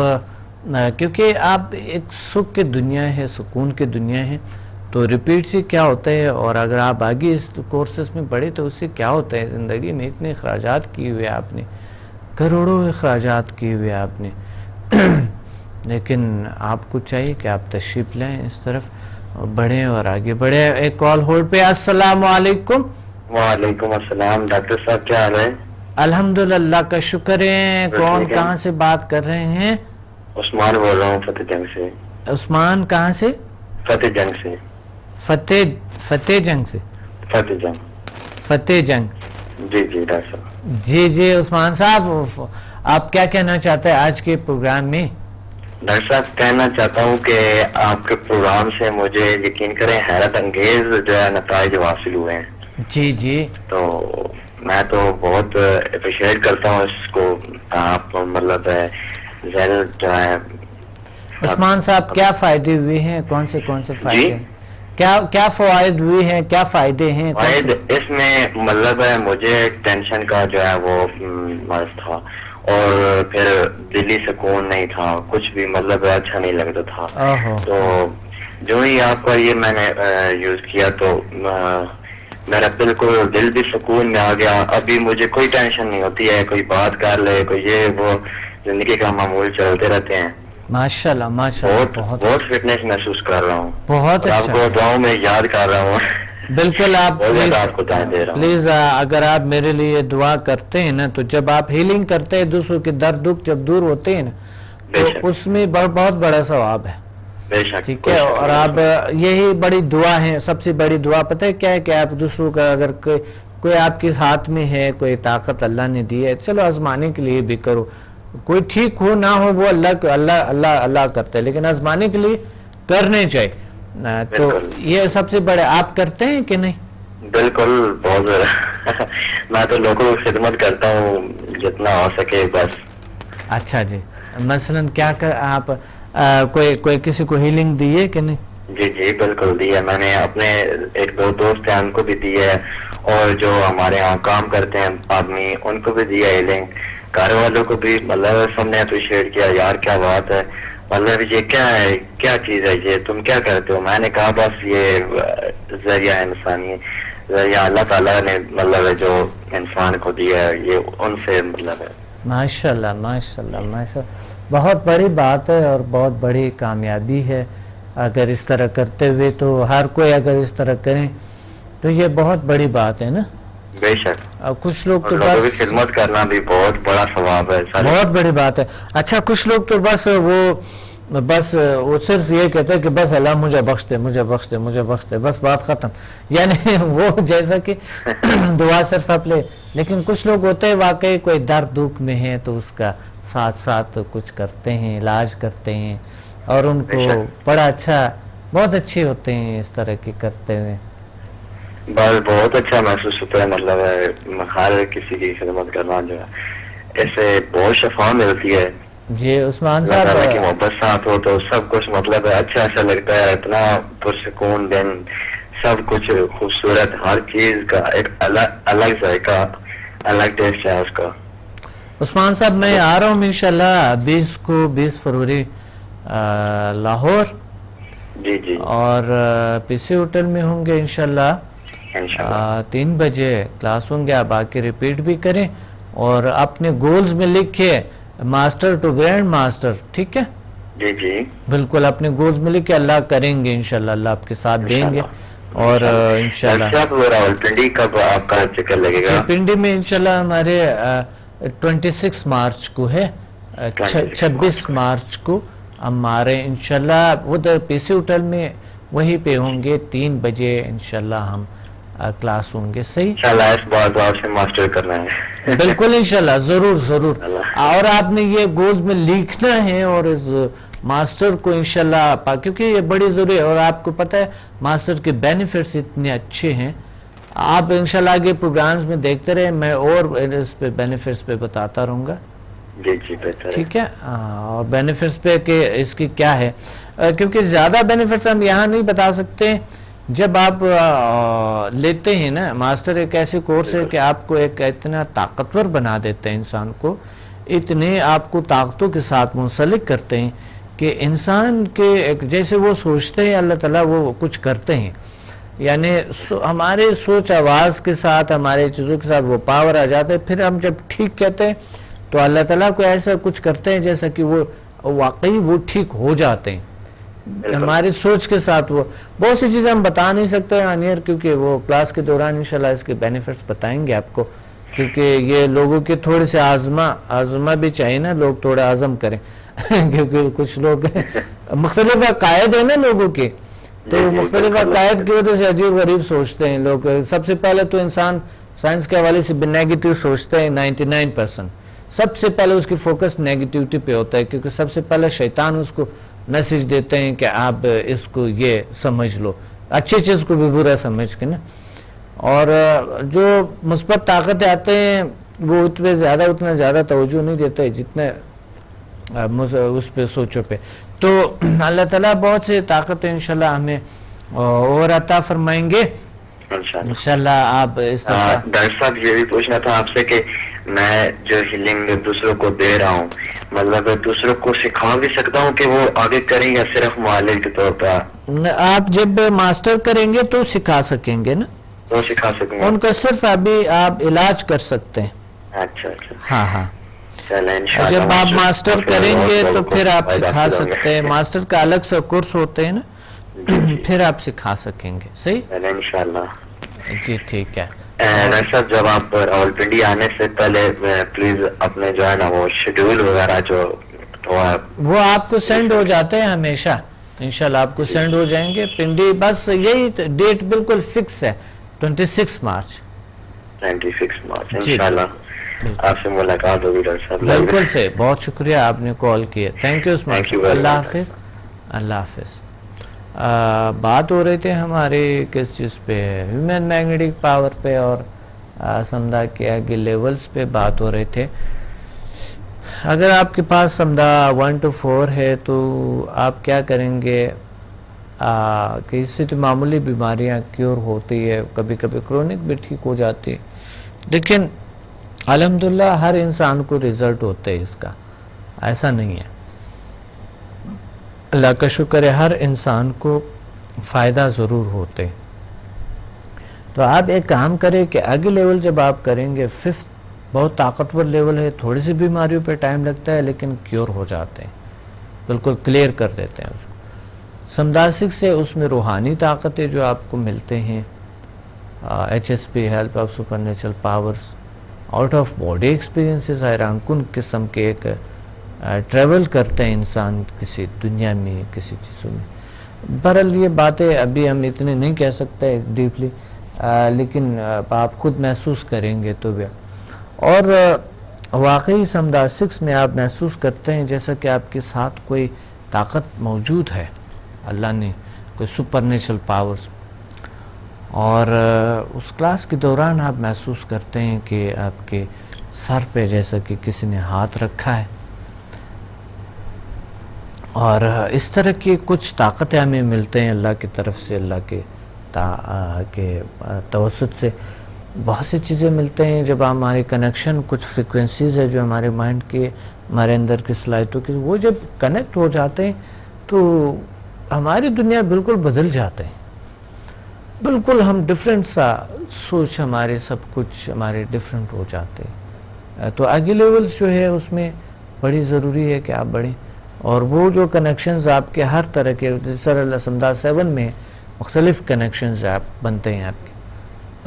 क्योंकि आप एक सुख की दुनिया है सुकून की दुनिया है तो रिपीट से क्या होता है और अगर आप आगे इस कोर्सेस में पढ़े तो उससे क्या होता है ज़िंदगी में? इतने अखराज किए हुए आपने करोड़ों अखराज किए हुए आपने। लेकिन आपको चाहिए कि आप तशरीफ़ लें इस तरफ़ बढ़े और आगे बढ़े। एक कॉल होल्ड पे। अस्सलाम वालेकुम वालेकुम अस्सलाम। डॉक्टर साहब क्या हाल है? अल्हम्दुलिल्लाह का शुक्र है। कौन कहाँ से बात कर रहे हैं? उस्मान बोल रहा हूँ फतेह जंग से। उस्मान कहाँ से? फतेह जंग से। फतेह फतेह जंग से। फतेह जंग। फतेह जंग। जी जी डॉक्टर साहब। जी जी उस्मान साहब आप क्या कहना चाहते हैं आज के प्रोग्राम में? डॉक्टर साहब कहना चाहता हूँ कि आपके प्रोग्राम से मुझे यकीन करें हैरत अंगेज जो है नतज हासिल हुए हैं। जी जी। तो मैं तो बहुत अप्रिशिएट करता हूँ इसको आप मतलब जो है उस्मान साहब क्या फ़ायदे हुए हैं? कौन से कौन से फ़ायदे क्या क्या फवायद हुए हैं? क्या फ़ायदे हैं? फ़ायदे इसमें मतलब है मुझे टेंशन का जो है वो मर्ज था। और फिर दिल्ली सुकून नहीं था कुछ भी मतलब अच्छा नहीं लगता था। तो जो ही आपका ये मैंने यूज़ किया तो मेरा बिल्कुल दिल भी सुकून में आ गया। अभी मुझे कोई टेंशन नहीं होती है कोई बात कर ले कोई ये वो ज़िंदगी का मामूल चलते रहते हैं। माशाल्लाह माशाल्लाह बहुत बहुत, बहुत फिटनेस महसूस कर रहा हूँ। बहुत अच्छा आपको दुआओं में याद कर रहा हूँ। बिल्कुल आप प्लीज़ प्लीज़ अगर आप मेरे लिए दुआ करते हैं ना तो जब आप हीलिंग करते हैं दूसरों के दर्द दुख जब दूर होते हैं ना तो उसमें बहुत बड़ा सवाब है। ठीक है? और आप यही बड़ी दुआ है सबसे बड़ी दुआ पता है क्या है कि आप दूसरों का अगर कोई कोई आपके हाथ में है कोई ताकत अल्लाह ने दी है चलो आजमाने के लिए भी करो। कोई ठीक हो ना हो वो अल्लाह अल्लाह अल्लाह अल्लाह करता है लेकिन आजमाने के लिए करने चाहिए। तो ये सबसे बड़े आप करते हैं कि नहीं? बिल्कुल बहुत मैं तो लोगों की खिदमत करता हूँ जितना हो सके बस। अच्छा जी। मसलन क्या कर आप आ, कोई कोई किसी को हीलिंग दी है कि नहीं? जी जी बिल्कुल दी है मैंने। अपने एक दो दोस्त हैं उनको भी दी है। और जो हमारे यहाँ काम करते हैं आदमी उनको भी दिया हीलिंग घर वालों को भी मतलब सबने अप्रिशिएट किया यार क्या बात है। मतलब ये क्या है? क्या चीज़ है ये? तुम क्या करते हो? मैंने कहा, बस ये ज़रिया इंसानी ज़रिया अल्लाह ताला ने मतलब जो इंसान को दिया है, ये उनसे मतलब है। माशाल्लाह माशाल्लाह माशाल्लाह। बहुत बड़ी बात है और बहुत बड़ी कामयाबी है। अगर इस तरह करते हुए तो हर कोई अगर इस तरह करें तो ये बहुत बड़ी बात है ना? बेशक। अब कुछ लोग तो बस खिदमत करना भी बहुत बड़ा स्वभाव है बहुत बड़ी बात है। अच्छा कुछ लोग तो बस वो बस वो सिर्फ़ ये कहते हैं कि बस अल्लाह मुझे बख्श दे मुझे बख्श दे मुझे बख्श दे बस बात खत्म। यानी वो जैसा कि दुआ सिर्फ़ आप ले लेकिन कुछ लोग होते हैं वाकई कोई दर्द दुख में है तो उसका साथ साथ कुछ करते हैं इलाज करते हैं और उनको बड़ा अच्छा बहुत अच्छे होते हैं इस तरह के करते हुए। बस बहुत अच्छा महसूस होता है मतलब हर किसी की खिदमत करना जो है ऐसे बहुत शफा मिलती है। जी उस्मान साहब की मोहब्बत साथ हो तो सब कुछ मतलब अच्छा अच्छा लगता है इतना पुरसकून दिन सब कुछ खूबसूरत हर चीज़ का एक अलग अलग जायका अलग टेस्ट है उसका। उस्मान साहब मैं आ रहा हूँ इनशाला बीस को बीस फरवरी लाहौर। जी जी। और पीसी होटल में होंगे इंशाल्लाह। तीन बजे क्लास होंगे आप आके रिपीट भी करें और अपने गोल्स में लिखे मास्टर टू ग्रैंड मास्टर ठीक है? जी जी। बिल्कुल अपने गोल्स में लिखे अल्लाह करेंगे इनशाला अल्लाह आपके साथ देंगे और इनशाला पिंडी कब आपका चक्कर लगेगा? पिंडी में इनशाला हमारे ट्वेंटी सिक्स मार्च को है छब्बीस मार्च को हमारे इनशाला उधर पीसी होटल में वहीं पे होंगे तीन बजे इनशाला हम क्लास होंगे सही? इस बार आपसे मास्टर करना है। बिल्कुल इंशाल्लाह ज़रूर ज़रूर। और आपने ये गोल्स में लिखना है और इस मास्टर को इंशाल्लाह क्योंकि ये बड़ी ज़रूरी है और आपको पता है मास्टर के बेनिफिट्स इतने अच्छे हैं। आप इंशाल्लाह आगे प्रोग्राम्स में देखते रहे मैं और इस पे बेनिफिट्स पे बताता रहूँगा। ठीक है? और बेनिफिट्स पे कि इसकी क्या है? क्योंकि ज़्यादा बेनिफिट्स हम यहाँ नहीं बता सकते। जब आप लेते हैं ना मास्टर एक ऐसे कोर्स है कि आपको एक इतना ताकतवर बना देते हैं इंसान को इतने आपको ताकतों के साथ मुंसलिक करते हैं कि इंसान के एक जैसे वो सोचते हैं अल्लाह ताला वो कुछ करते हैं। यानी सो, हमारे सोच आवाज़ के साथ हमारे चीज़ों के साथ वो पावर आ जाते हैं। फिर हम जब ठीक कहते हैं तो अल्लाह ताला को ऐसा कुछ करते हैं जैसा कि वो वाकई वो ठीक हो जाते हैं। हमारी सोच के साथ वो बहुत सी चीज़ें हम बता नहीं सकते अनियर क्योंकि वो क्लास के दौरान इंशाल्लाह इसके बेनिफिट्स बताएँगे आपको क्योंकि ये लोगों के थोड़े से आजमा आजमा भी चाहिए ना लोग थोड़ा आज़म करें क्योंकि कुछ लोग मुख्तलिफ़ अकायद है ना लोगों के तो मुख्तलिफ़ अकायद की वजह से अजीब गरीब सोचते हैं लोग सबसे पहले तो इंसान साइंस के हवाले से नेगेटिव सोचते हैं 99 परसेंट सबसे पहले उसकी फोकस नेगेटिविटी पे होता है क्योंकि सबसे पहले शैतान उसको मैसेज देते हैं कि आप इसको ये समझ लो। अच्छी चीज़ को भी बुरा समझ के ना। और जो मुस्बत ताकतें आते हैं वो उतने ज़्यादा उतना ज़्यादा तवज्जो नहीं देते जितने उस पे सोचो पे। तो अल्लाह ताला बहुत से ताकतें इंशाल्लाह हमें और अता फरमाएँगे। इंशाल्लाह। आप इस डॉक्टर साहब ये भी पूछना था आपसे कि मैं जो हीलिंग दूसरों को दे रहा हूँ मतलब दूसरों को सिखा भी सकता हूँ कि वो आगे करें या सिर्फ़ मालिक के तौर पर। आप जब मास्टर करेंगे तो सिखा सकेंगे ना? वो सिखा सकेंगे। उनका सिर्फ़ अभी आप इलाज कर सकते हैं। अच्छा अच्छा। हाँ हाँ। जब आप मास्टर करेंगे तो फिर आप सिखा सकते हैं। मास्टर का अलग सा कोर्स होते हैं ना? फिर आप सिखा सकेंगे। सही? जी ठीक है। जब आप रावलपिंडी आने से पहले प्लीज़ अपने जो है ना वो शेड्यूल वगैरह जो तो वो आपको सेंड हो जाते हैं हमेशा। इंशाल्लाह आपको सेंड हो जाएँगे। पिंडी बस यही डेट बिल्कुल फिक्स है। 26 मार्च। 26 मार्च इंशाल्लाह। आपसे मुलाकात होगी डॉक्टर साहब। बिल्कुल से बहुत शुक्रिया आपने कॉल किया। थैंक यू अल्लाह हाफिज। अल्लाह हाफिज। बात हो रहे थे हमारे किस चीज़ पे? ह्यूमन मैग्नेटिक पावर पे और समझा के आगे लेवल्स पे बात हो रहे थे। अगर आपके पास समझा वन टू फोर है तो आप क्या करेंगे? किसी तो मामूली बीमारियाँ क्योर होती है कभी कभी क्रोनिक भी ठीक हो जाती है। लेकिन, अलहमदिल्ला, हर इंसान को रिज़ल्ट होता है इसका। ऐसा नहीं है। अल्लाह का शुक्र है, हर इंसान को फ़ायदा ज़रूर होते। तो आप एक काम करें कि आगे लेवल जब आप करेंगे फिफ्थ बहुत ताकतवर लेवल है थोड़ी सी बीमारियों पे टाइम लगता है, लेकिन क्योर हो जाते हैं। बिल्कुल क्लियर कर देते हैं उसको। समदासिक से उसमें रूहानी ताकतें जो आपको मिलते हैं H S P help of super natural powers out of body experiences हैरानकुन किस्म के एक ट्रैवल करते हैं इंसान किसी दुनिया में, किसी चीज़ों में। बहरहाल ये बातें अभी हम इतने नहीं कह सकते डीपली लेकिन आप खुद महसूस करेंगे तो भी। और वाकई समदा सिक्स में आप महसूस करते हैं जैसा कि आपके साथ कोई ताकत मौजूद है। अल्लाह ने कोई सुपर नेचुरल पावर्स और उस क्लास के दौरान आप महसूस करते हैं कि आपके सर पे जैसा कि किसी ने हाथ रखा है। और इस तरह की कुछ ताकतें हमें मिलते हैं अल्लाह की तरफ़ से, अल्लाह के ता के तवसत से। बहुत सी चीज़ें मिलते हैं जब हमारे कनेक्शन कुछ फ्रिक्वेंसीज है जो हमारे माइंड के, हमारे अंदर की सलाहितों की वो जब कनेक्ट हो जाते हैं तो हमारी दुनिया बिल्कुल बदल जाते हैं। बिल्कुल हम डिफरेंट सा सोच हमारे सब कुछ हमारे डिफरेंट हो जाते हैं। तो आगे लेवल्स जो है उसमें बड़ी ज़रूरी है कि आप बढ़ें। और वो जो कनेक्शंस आपके हर तरह के सर सेवन में मुख्तलिफ़ कनेक्शंस आप बनते हैं आपके।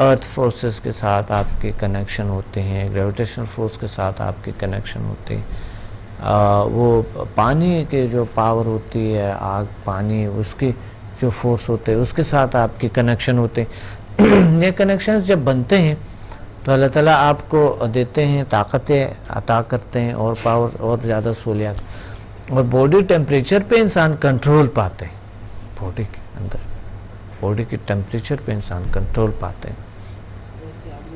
अर्थ फोर्सेस के साथ आपके कनेक्शन होते हैं ग्रेविटेशनल फोर्स के साथ आपके कनेक्शन होते हैं। आ, वो पानी के जो पावर होती है आग पानी उसके जो फोर्स होते हैं उसके साथ आपके कनेक्शन होते हैं। ये कनेक्शंस जब बनते हैं तो अल्लाह ताला आपको देते हैं ताकतें अता करते हैं और पावर और ज़्यादा सहूलियात। और बॉडी टेम्परेचर पे इंसान कंट्रोल पाते हैं। बॉडी के अंदर। बॉडी के टेम्परेचर पे इंसान कंट्रोल पाते हैं।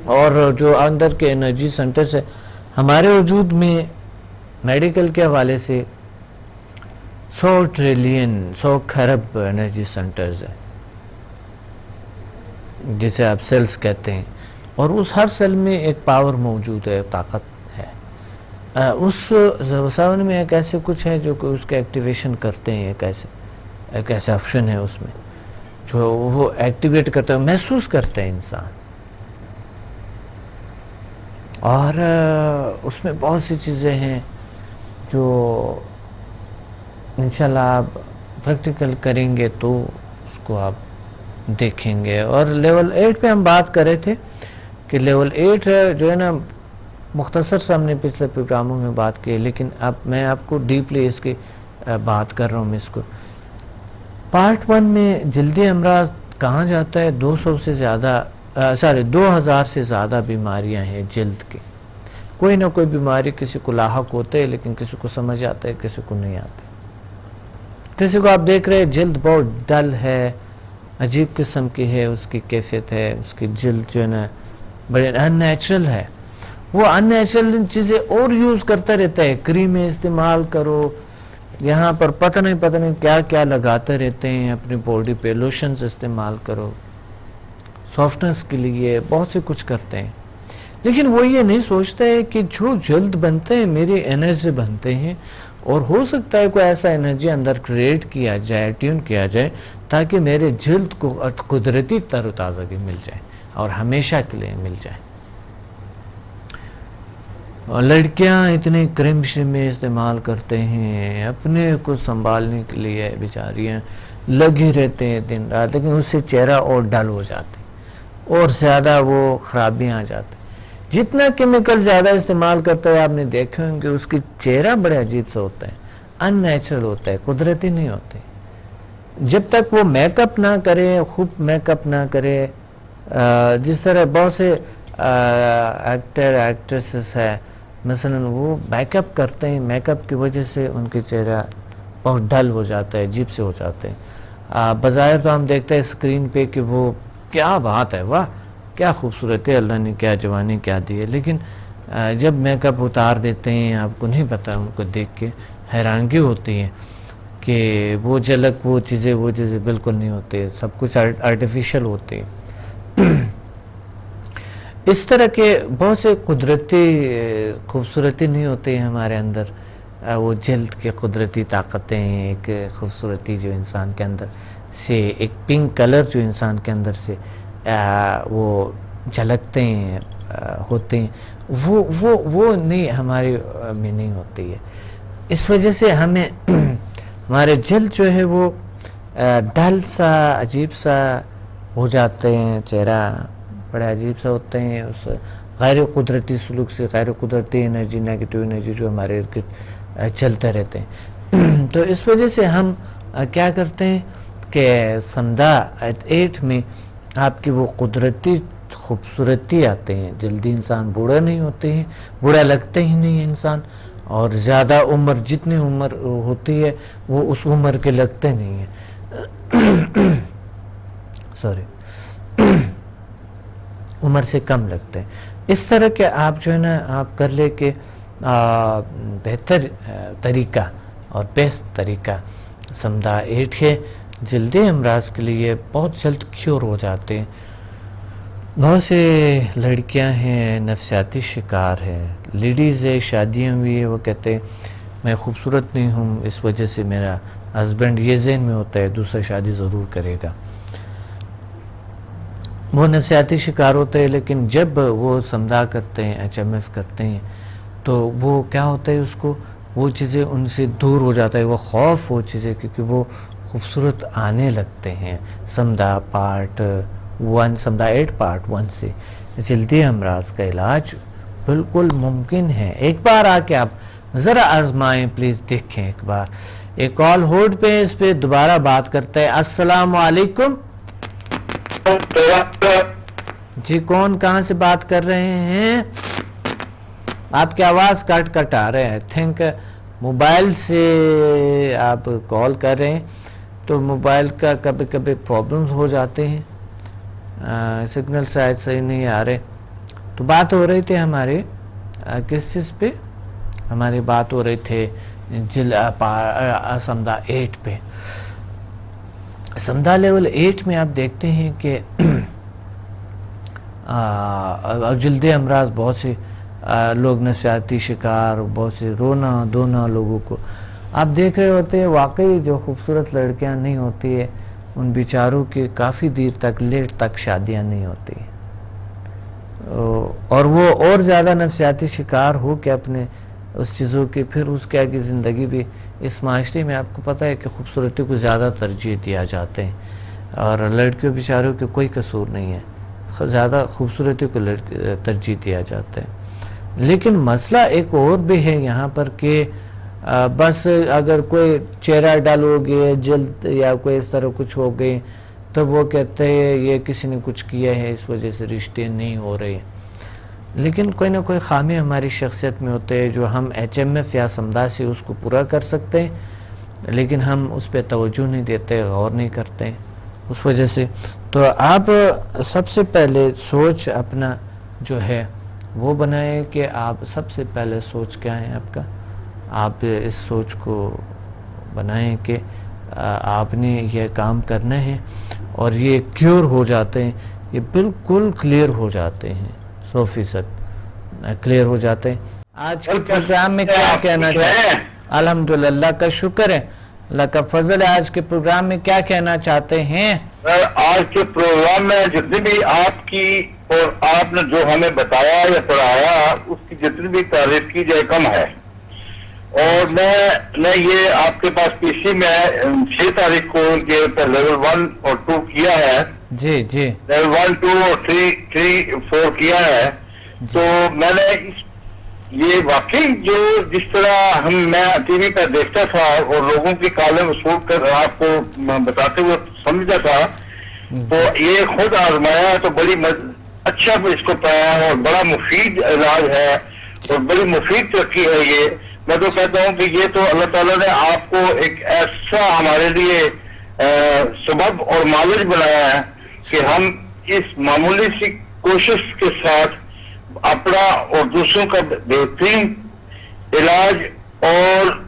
और जो अंदर के एनर्जी सेंटर्स है, हमारे वजूद में मेडिकल के हवाले से सौ ट्रिलियन सौ खरब एनर्जी सेंटर्स है, जिसे आप सेल्स कहते हैं। और उस हर सेल में एक पावर मौजूद है, ताकत। आ, उस सेवन में एक ऐसे कुछ है जो कि उसके एक्टिवेशन करते हैं एक ऐसे एक ऐसा ऑप्शन है उसमें जो वो एक्टिवेट करते हैं महसूस करते हैं इंसान। और उसमें बहुत सी चीज़ें हैं जो इंशाल्लाह आप प्रैक्टिकल करेंगे तो उसको आप देखेंगे। और लेवल एट पे हम बात कर रहे थे कि लेवल एट जो है ना मुख्तसर से हमने पिछले प्रोग्रामों में बात की, लेकिन अब मैं आपको डीपली इसकी बात कर रहा हूँ इसको। पार्ट वन में जल्दी अमराज कहाँ जाता है? 200 से ज़्यादा सॉरी 2000 से ज़्यादा बीमारियाँ हैं जल्द की। कोई ना कोई बीमारी किसी को लाक होते है, लेकिन किसी को समझ आता है, किसी को नहीं आता किसी को आप देख रहे हैं, जल्द बहुत डल है, अजीब किस्म की है, उसकी कैफियत है, उसकी जल्द जो है ना, बड़े अननेचुरल है। वो अननेचुरल चीज़ें और यूज़ करता रहता है। क्रीमें इस्तेमाल करो, यहाँ पर पता नहीं पता नहीं क्या क्या लगाते रहते हैं, अपनी बॉडी पे लोशंस इस्तेमाल करो। सॉफ्टनेस के लिए बहुत से कुछ करते हैं। लेकिन वो ये नहीं सोचते हैं कि जो जल्द बनते हैं, मेरी एनर्जी बनते हैं, और हो सकता है कोई ऐसा एनर्जी अंदर क्रिएट किया जाए ट्यून किया जाए, ताकि मेरे जल्द को कुदरती तरोताज़गी मिल जाए, और हमेशा के लिए मिल जाए। और लड़कियाँ इतने क्रीम श्रीमें इस्तेमाल करते हैं, अपने को संभालने के लिए बेचारियाँ लगे रहते हैं दिन रात, लेकिन उससे चेहरा और डल हो जाते और ज़्यादा वो खराबियाँ आ जाती जितना केमिकल ज़्यादा इस्तेमाल करता है, आपने देखे होंगे, उसकी चेहरा बड़े अजीब सा होता है अननेचुरल होता है, कुदरती नहीं होते जब तक वो मेकअप ना करे, खूब मेकअप ना करे जिस तरह बहुत से एक्टर एक्ट्रेसेस है मसलन वो मेकअप करते हैं मेकअप की वजह से उनके चेहरा बहुत डल हो जाता है जीप से हो जाते हैं। बाज़ाहिर तो हम देखते हैं स्क्रीन पे कि वो क्या बात है, वाह, क्या खूबसूरत है, अल्लाह ने क्या जवानी क्या दी है। लेकिन जब मेकअप उतार देते हैं, आपको नहीं पता, उनको देख के हैरानगी होती है कि वो झलक, वो चीज़ें वो चीज़ें बिल्कुल नहीं होते, सब कुछ आर्टिफिशियल होते हैं। इस तरह के बहुत से कुदरती खूबसूरती नहीं होते हैं हमारे अंदर। वो जल्द के कुदरती ताकतें हैं, एक खूबसूरती जो इंसान के अंदर से, एक पिंक कलर जो इंसान के अंदर से वो झलकते हैं होते हैं। वो वो वो नहीं हमारी में नहीं होती है। इस वजह से हमें हमारे जल्द जो है वो डल सा, अजीब सा हो जाते हैं, चेहरा बड़े अजीब सा होते हैं, उस गैर कुदरती सलूक से गैर कुदरती एनर्जी, नेगेटिव एनर्जी जो हमारे इर्द चलते रहते हैं। तो इस वजह से हम क्या करते हैं कि समदा एट में आपकी वो कुदरती खूबसूरती आते हैं। जल्दी इंसान बूढ़ा नहीं होते हैं, बूढ़ा लगते ही नहीं है इंसान, और ज़्यादा उम्र, जितनी उम्र होती है, वो उस उम्र के लगते नहीं है। सॉरी उम्र से कम लगते हैं। इस तरह के आप जो है ना, आप कर ले के बेहतर तरीका और बेस्ट तरीका समझा। एट है, जल्दी अमराज के लिए बहुत जल्द क्योर हो जाते हैं। बहुत से लड़कियाँ हैं, नफसियाती शिकार हैं। लेडीज़ है, शादियाँ हुई है, वो कहते हैं, मैं खूबसूरत नहीं हूँ, इस वजह से मेरा हस्बैंड ये जहन में होता है, दूसरा शादी ज़रूर करेगा। वो नफसियाती शिकार होते हैं, लेकिन जब वो समझा करते हैं एच एम एफ़ करते हैं तो वो क्या होता है उसको? वो चीज़ें उनसे दूर हो जाता है, वो खौफ वो चीज़ें, क्योंकि वो खूबसूरत आने लगते हैं। Samda part one Samda eight part one से। जल्दी अमराज का इलाज बिल्कुल मुमकिन है। एक बार आके आप ज़रा आजमाएँ प्लीज़ देखें एक बार। एक कॉल होल्ड पे, इस पर दोबारा बात करते हैं। अस्सलाम वालेकुम जी कौन कहाँ से बात कर रहे हैं? आपकी आवाज़ कट कट आ रहे हैं। थिंक मोबाइल से आप कॉल कर रहे हैं तो मोबाइल का कभी कभी प्रॉब्लम्स हो जाते हैं। सिग्नल शायद सही नहीं आ रहे। तो बात हो रही थी हमारे आ, किस चीज़ पे? हमारी बात हो रही थे जिला समदा एट पे। समदा लेवल एट में आप देखते हैं कि जल्द अमराज बहुत से आ, लोग नफसियाती शिकार बहुत से रोना धोना लोगों को। आप देख रहे होते हैं वाकई जो खूबसूरत लड़कियाँ नहीं होती है उन बेचारों के काफ़ी देर तक लेट तक शादियाँ नहीं होती और वो और ज़्यादा नफसियाती शिकार हो के अपने उस चीज़ों के फिर उसके आगे ज़िंदगी भी इस माशरे में आपको पता है कि खूबसूरती को ज़्यादा तरजीह दिया जाते हैं और लड़कियों बेचारों के कोई कसूर नहीं है। ज़्यादा खूबसूरती को तरजीह दिया जाता है। लेकिन मसला एक और भी है यहाँ पर कि बस अगर कोई चेहरा डालोगे, जल्द या कोई इस तरह कुछ हो गए तो वो कहते हैं, ये किसी ने कुछ किया है, इस वजह से रिश्ते नहीं हो रहे। लेकिन कोई ना कोई खामी हमारी शख्सियत में होते हैं जो हम एच एम एफ़ या समदा से उसको पूरा कर सकते हैं, लेकिन हम उस पर तोज्जो नहीं देते, गौर नहीं करते। उस वजह से तो आप सबसे पहले सोच अपना जो है, वो बनाए कि आप सबसे पहले सोच क्या है आपका? आप इस सोच को बनाएँ कि आपने यह काम करना है और ये क्योर हो जाते हैं, ये बिल्कुल क्लियर हो जाते हैं। सौ फ़ीसद क्लियर हो जाते हैं। आज के प्रोग्राम में क्या कहना चाहते हैं? अल्हम्दुलिल्लाह का शुक्र है। अल्लाह का फजल है। आज के प्रोग्राम में क्या कहना चाहते हैं? आज के प्रोग्राम में जितनी भी आपकी और आपने जो हमें बताया या पढ़ाया उसकी जितनी भी तारीफ़ की जाए कम है। और मैं मैं ये आपके पास पीसी में छह तारीख को उनके लेवल वन और टू किया है। जी जी। लेवल वन टू और थ्री थ्री फोर किया है। तो मैंने ये वाकई जो जिस तरह हम मैं टीवी पर देखता था और लोगों की काले शूट कर आपको बताते हुए समझता था तो ये खुद आजमाया तो बड़ी मज, अच्छा इसको पाया और बड़ा मुफीद इलाज है और बड़ी मुफीद तरक्की है ये। मैं तो कहता हूँ कि ये तो अल्लाह ताला ने आपको एक ऐसा हमारे लिए सबब और मालिज बनाया है कि हम इस मामूली सी कोशिश के साथ अपना और दूसरों का बेहतरीन इलाज और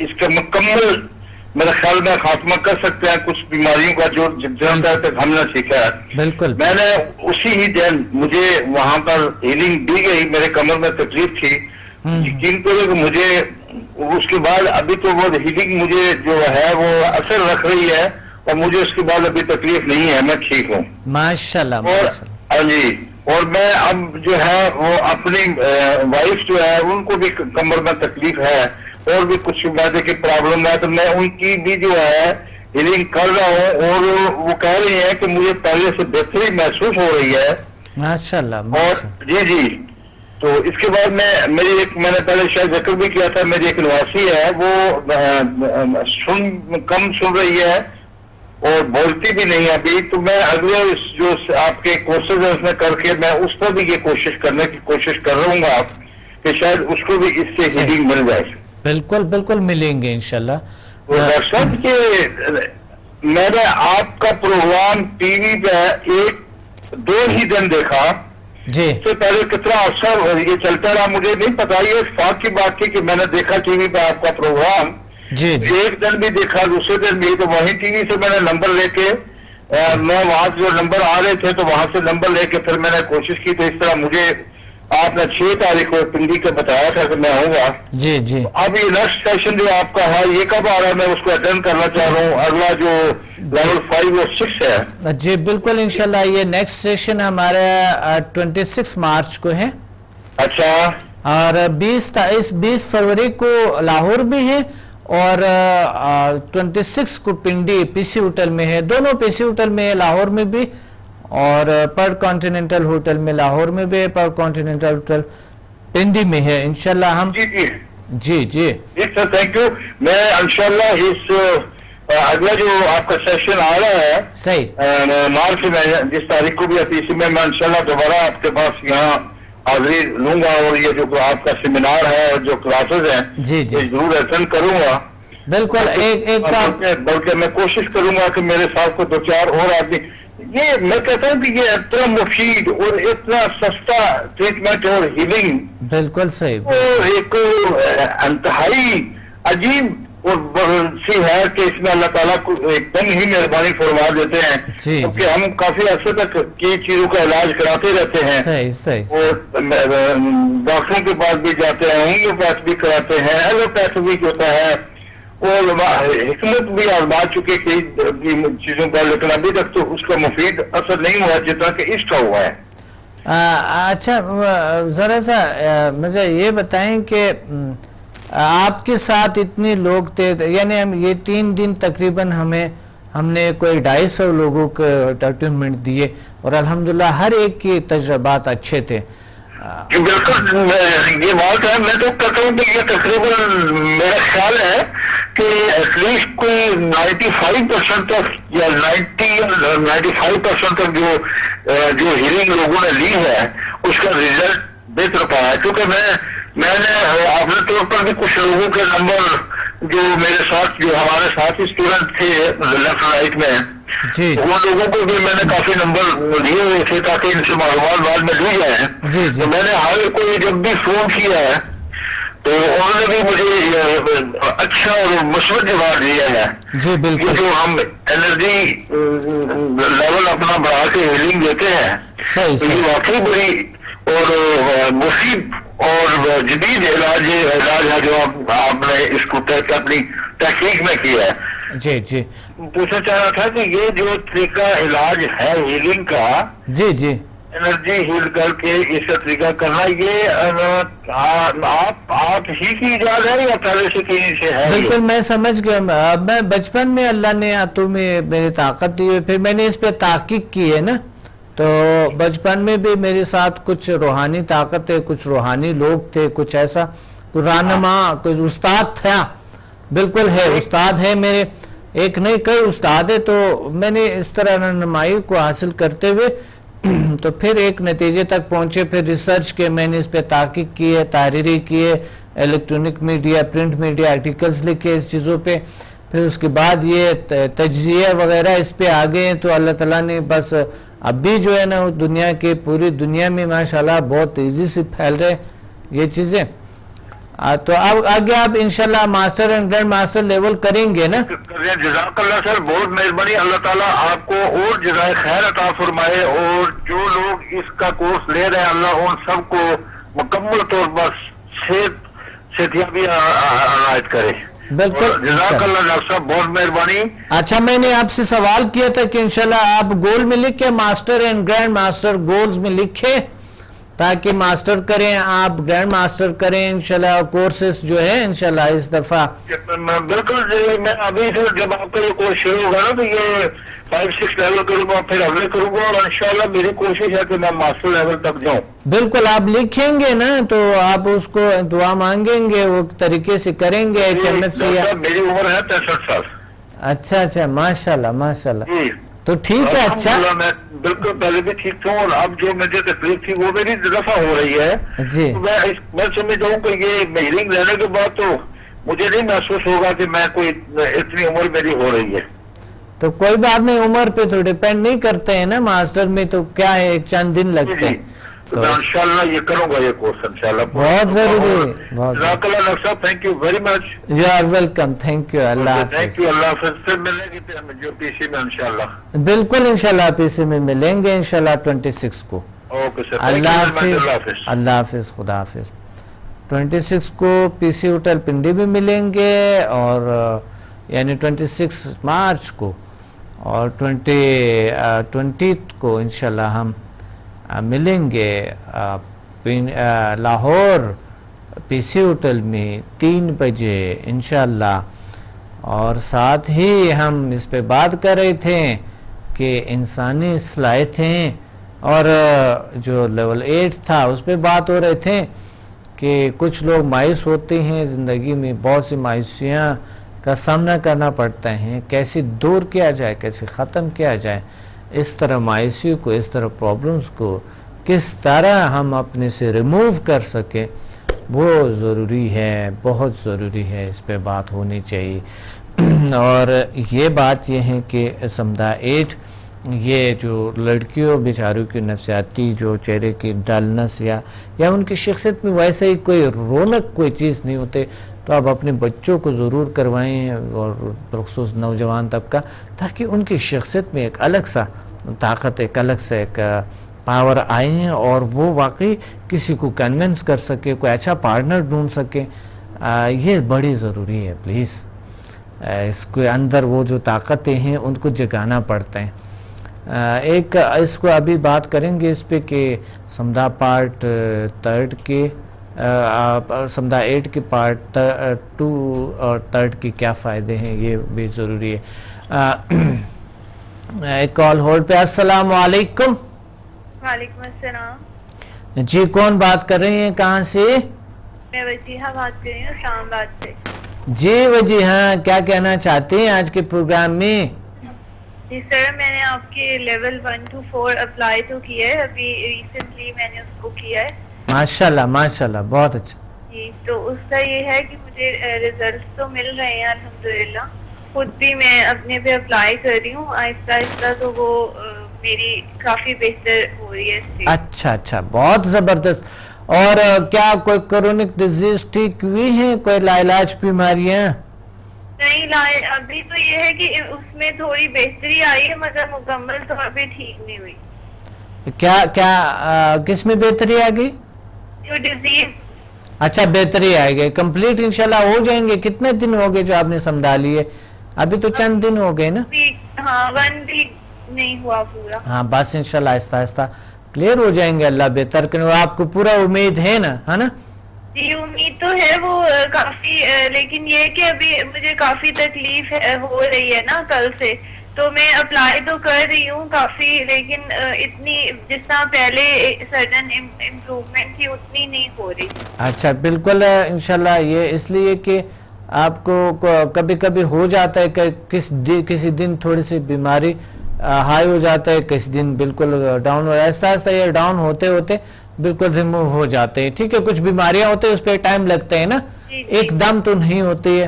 इसका मुकम्मल मेरे ख्याल में खात्मा कर सकते हैं कुछ बीमारियों का जो जन तक हमने सीखा है। बिल्कुल। मैंने उसी ही दिन मुझे वहाँ पर हीलिंग दी गई मेरे कमर में तकलीफ़ थी। हम्म। यकीन करो कि मुझे उसके बाद अभी तो वो हीलिंग मुझे जो है वो असर रख रही है। और मुझे उसके बाद अभी तकलीफ़ नहीं है मैं ठीक हूँ। माशाल्लाह और हाँ जी और मैं अब जो है वो अपनी वाइफ जो है उनको भी कमर में तकलीफ़ है और भी कुछ मैदे की प्रॉब्लम है तो मैं उनकी भी जो है हीलिंग कर रहा हूँ और वो कह रही है कि मुझे पहले से बेहतरी महसूस हो रही है। माशाल्लाह और जी जी। तो इसके बाद मैं मेरी एक मैंने पहले शायद ज़िक्र भी किया था मेरी एक निवासी है वो सुन कम सुन रही है और बोलती भी नहीं है अभी तो मैं अगले जो आपके कोर्सेज है उसमें करके मैं उस पर भी ये कोशिश करने की कोशिश कर रहूँगा कि शायद उसको भी इससे हीलिंग मिल जाए। बिल्कुल बिल्कुल मिलेंगे इनशाला तो डॉक्टर साहब के मैंने आपका प्रोग्राम टीवी पे एक दो ही दिन देखा। जी। इससे पहले कितना अवसर ये चलता रहा मुझे नहीं पता ये फाक की बात थी कि मैंने देखा टीवी पे आपका प्रोग्राम जी, जी एक दिन भी देखा दूसरे दिन भी तो वही टीवी से मैंने नंबर लेके मैं वहाँ जो नंबर आ रहे थे तो वहाँ से नंबर लेके फिर मैंने कोशिश की तो इस तरह मुझे आपने छह तारीख को पिंडी का बताया था कि मैं आऊँगा जी जी। अब ये नेक्स्ट सेशन जो आपका है ये कब आ रहा है मैं उसको अटेंड करना चाह रहा हूँ। अगला जो लेवल फाइव और सिक्स है। जी बिल्कुल इंशाल्लाह ये नेक्स्ट सेशन हमारा ट्वेंटी सिक्स मार्च को है। अच्छा। और बीस इस बीस फरवरी को लाहौर में है और ट्वेंटी सिक्स को पिंडी पीसी होटल में है। दोनों पीसी होटल में है लाहौर में भी और पर कॉन्टिनेंटल होटल में लाहौर में भी है पर कॉन्टिनेंटल होटल पिंडी में है। इनशाला हम जी जी। जी जी। सर थैंक यू मैं इनशाला इस अगला जो आपका सेशन आ रहा है सही। मार्च में जिस तारीख को भी इसी में मैं इनशाला दोबारा आपके पास यहाँ हाजिरी लूँगा और ये जो आपका सेमिनार है और जो क्लासेस हैं जी जी। ज़रूर अटेंड करूँगा। बिल्कुल एक एक बल्कि मैं कोशिश करूँगा कि मेरे साथ को दो चार और आदमी ये मैं कहता हूँ कि ये इतना मुफीद और इतना सस्ता ट्रीटमेंट और हीलिंग बिल्कुल सही। और एक इंतहाई अजीब और सी है कि इसमें अल्लाह ताला को एकदम ही मेहरबानी फरमा देते हैं। क्योंकि। हम काफ़ी अर्से तक की चीज़ों का इलाज कराते रहते हैं। सही सही और डॉक्टरों के पास भी जाते हैं होम्योपैथ भी कराते हैं एलोपैथ भी होता है। और हिकमत भी आजमा चुके कई चीज़ों का लेकिन अभी तक तो उसका मुफीद असर नहीं हुआ जितना कि इसका हुआ है। आ, अच्छा जरा सा मुझे ये बताएँ कि आपके साथ इतने लोग थे, यानी हम ये तीन दिन तकरीबन हमें, हमने कोई ढाई सौ लोगों को डॉक्यूमेंट दिए और अल्हम्दुलिल्लाह हर एक के तजर्बात अच्छे थे। बिल्कुल ये बात है, मैं तो कहता हूँ कि ये तकरीबन मेरा ख्याल है कि एटलीस्ट कोई 95 परसेंट तक या 90 95 परसेंट तक जो जो हियरिंग लोगों ने ली है, उसका रिज़ल्ट बेहतर पाया क्योंकि मैं मैंने अपने तौर पर भी कुछ लोगों के नंबर जो मेरे साथ जो हमारे साथ स्टूडेंट थे लेफ़्ट राइट में जी। वो लोगों को भी मैंने काफ़ी नंबर दिए हुए थे ताकि इनसे मालूम बाद में ली जाए। जी, जी। तो मैंने हर कोई जब भी फ़ोन किया है तो उन्होंने भी मुझे अच्छा और मुस्बत जवाब दिया है। जी बिल्कुल। जो हम एनर्जी लेवल अपना बढ़ा के हीलिंग देते हैं सही तो ये वाकई बड़ी और मुफीद और जदीद इलाज इलाज है जो आपने इसको अपनी तहकीक में किया है। जी जी। पूछना चाह रहा था कि ये जो तरीका इलाज है हीलिंग का जी जी। एनर्जी हील करके इसका तरीका करना ये आप आप ही की इजाद है या पहले से कहीं से है बिल्कुल मैं समझ गया। मैं- बचपन में अल्लाह ने हाथों में मेरी ताकत दी है फिर मैंने इस पे ताकीक की है ना? तो बचपन में भी मेरे साथ कुछ रूहानी ताकत कुछ रूहानी लोग थे, कुछ ऐसा। कुछ कुछ उस्ताद था। बिल्कुल है, उस्ताद है मेरे। एक नहीं, कई उस्ताद है तो मैंने इस तरह रहनुमाई को हासिल करते हुए तो फिर एक नतीजे तक पहुँचे। फिर रिसर्च के मैंने इस पर ताकीक की है तारीरी की है, electronic media, print media, articles लिखे इस चीज़ों पे। फिर उसके बाद ये त- तज्जिया वगैरह इस पे आ गए तो अल्लाह ताला ने बस अब भी जो है ना दुनिया के पूरी दुनिया में माशाल्लाह बहुत तेज़ी से फैल रहे ये चीज़ें तो अब आगे आप इंशाल्लाह master and grand master level करेंगे ना जजाकल्ला सर बहुत मेहरबानी अल्लाह ताला आपको और जजाय खैर अता फरमाए और जो लोग इसका कोर्स ले रहे हैं अल्लाह उन सबको मुकम्मल तौर पर सेहत सेहतियाबी अनायत करे बिल्कुल, डॉक्टर साहब बहुत मेहरबानी। अच्छा मैंने आपसे सवाल किया था कि इंशाल्लाह आप गोल में लिखे master and grand master goals में लिखे ताकि मास्टर करें आप ग्रैंड मास्टर करें इंशाल्लाह कोर्सेस जो है इंशाल्लाह इस दफ़ा। बिल्कुल जी, मैं अभी जब आपका ये कोर्स शुरू होगा ना तो ये फाइव सिक्स लेवल करूँगा फिर अगले करूँगा और इंशाल्लाह मेरी कोशिश है कि मैं मास्टर लेवल तक जाऊँ। बिल्कुल आप लिखेंगे ना तो आप उसको दुआ मांगेंगे वो तरीके से करेंगे सी मेरी उम्र है पैंसठ साल। अच्छा अच्छा माशाल्लाह माशाल्लाह। तो ठीक है अच्छा। मैं बिल्कुल पहले भी ठीक था और अब जो मुझे तकलीफ़ थी वो मेरी दफ़ा हो रही है। जी। तो मैं इस- मैं समझता हूँ कि ये हीलिंग लेने के बाद तो मुझे नहीं महसूस होगा कि मैं कोई इतनी उम्र मेरी हो रही है। तो कोई बात नहीं उम्र पे तो डिपेंड नहीं करते हैं ना मास्टर में तो क्या है एक चंद दिन लगते हैं। तो तो इंशाल्लाह ये करूँगा ये कोर्स इंशाल्लाह। बहुत ज़रूरी है, डॉक्टर साहब thank you very much you are welcome thank you Allah thank you अल्लाह फिर मिलेंगे जो पीसी में इंशाल्लाह। बिल्कुल इंशाल्लाह पीसी में मिलेंगे इंशाल्लाह 26 को। ओके सर अल्लाह हाफिज अल्लाह हाफिज। खुदा हाफिज। 26 को पीसी होटल पिंडी भी मिलेंगे और यानी 26 मार्च को और 20 ट्वेंटी को इंशाल्लाह हम मिलेंगे लाहौर पीसी होटल में तीन बजे इंशाल्लाह। और साथ ही हम इस पे बात कर रहे थे कि इंसानी सलाहियतें और जो लेवल एट था उस पे बात हो रहे थे कि कुछ लोग मायूस होते हैं, ज़िंदगी में बहुत सी मायूसियाँ का सामना करना पड़ता है, कैसे दूर किया जाए, कैसे ख़त्म किया जाए, इस तरह मायूसी को, इस तरह प्रॉब्लम्स को, किस तरह हम अपने से रिमूव कर सकें, वो ज़रूरी है, बहुत ज़रूरी है, इस पर बात होनी चाहिए। और ये बात ये है कि समदा एट, ये जो लड़कियों, बेचारों की नफसियाती, जो चेहरे की डलनेस या या उनकी शख्सियत में वैसे ही कोई रौनक, कोई चीज़ नहीं होते तो आप अपने बच्चों को ज़रूर करवाएँ और बखसूस नौजवान तबका ताकि उनकी शख्सियत में एक अलग सा ताकत एक अलग से एक पावर आए और वो वाकई किसी को कन्विंस कर सके कोई अच्छा पार्टनर ढूंढ सके। आ, ये बड़ी ज़रूरी है प्लीज़ इसके अंदर वो जो ताकतें हैं उनको जगाना पड़ता है। एक इसको अभी बात करेंगे इस पर कि समदा पार्ट थर्ड के समदा एट के पार्ट टू और थर्ड के क्या फ़ायदे हैं ये भी ज़रूरी है। एक कॉल होल्ड पे अस्सलाम वालेकुम वालेकुम अस्सलाम। जी कौन बात कर रही हैं कहाँ से? मैं वजीहा बात कर रही हूँ इस्लामाबाद से। जी वजी हाँ क्या कहना चाहते हैं आज के प्रोग्राम में? जी सर मैंने आपके level one two four apply तो किया है अभी रिसेंटली मैंने उसको किया है। माशाल्लाह माशाल्लाह बहुत अच्छा। जी तो उसका ये है कि मुझे रिज़ल्ट तो मिल रहे हैं अल्हम्दुलिल्लाह। खुद भी मैं अपने पे अप्लाई कर रही हूँ आहिस्ता आहिस्ता तो वो मेरी काफ़ी बेहतर हो रही है अच्छा अच्छा बहुत ज़बरदस्त। और क्या कोई क्रोनिक डिज़ीज़ ठीक हुई है? कोई लाइलाज बीमारियाँ नहीं लाए अभी तो ये है कि उसमें थोड़ी बेहतरी आई है मगर मुकम्मल तौर पे ठीक नहीं हुई। क्या क्या किसमें बेहतरी आ गई? डिज़ीज़ अच्छा बेहतरी आएगी। कंप्लीट इंशाल्लाह हो जाएँगे। कितने दिन हो गए जो आपने समझा लिए? अभी तो चंद दिन हो गए ना? हाँ वन वीक नहीं हुआ पूरा। हाँ बस इंशाल्लाह आहिस्ता आहिस्ता। क्लियर हो जाएँगे अल्लाह बेहतर करे। आपको पूरा उम्मीद है ना? है ना? जी उम्मीद तो है वो काफ़ी लेकिन ये कि अभी मुझे काफ़ी तकलीफ़ हो रही है ना कल से। तो मैं अप्लाई तो कर रही हूँ काफ़ी लेकिन इतनी जिस तरह पहले सर्टन इम्प्रूवमेंट थी उतनी नहीं हो रही। अच्छा बिल्कुल इंशाल्लाह ये इसलिए कि आपको कभी कभी हो जाता है कि किस दि, किसी दिन थोड़ी सी बीमारी हाई हो जाता है किसी दिन बिल्कुल डाउन हो ऐसा ऐसा ये डाउन होते होते बिल्कुल रिमूव हो जाते हैं। ठीक है कुछ बीमारियाँ होते हैं उस पर टाइम लगते हैं ना? एकदम तो नहीं होती है।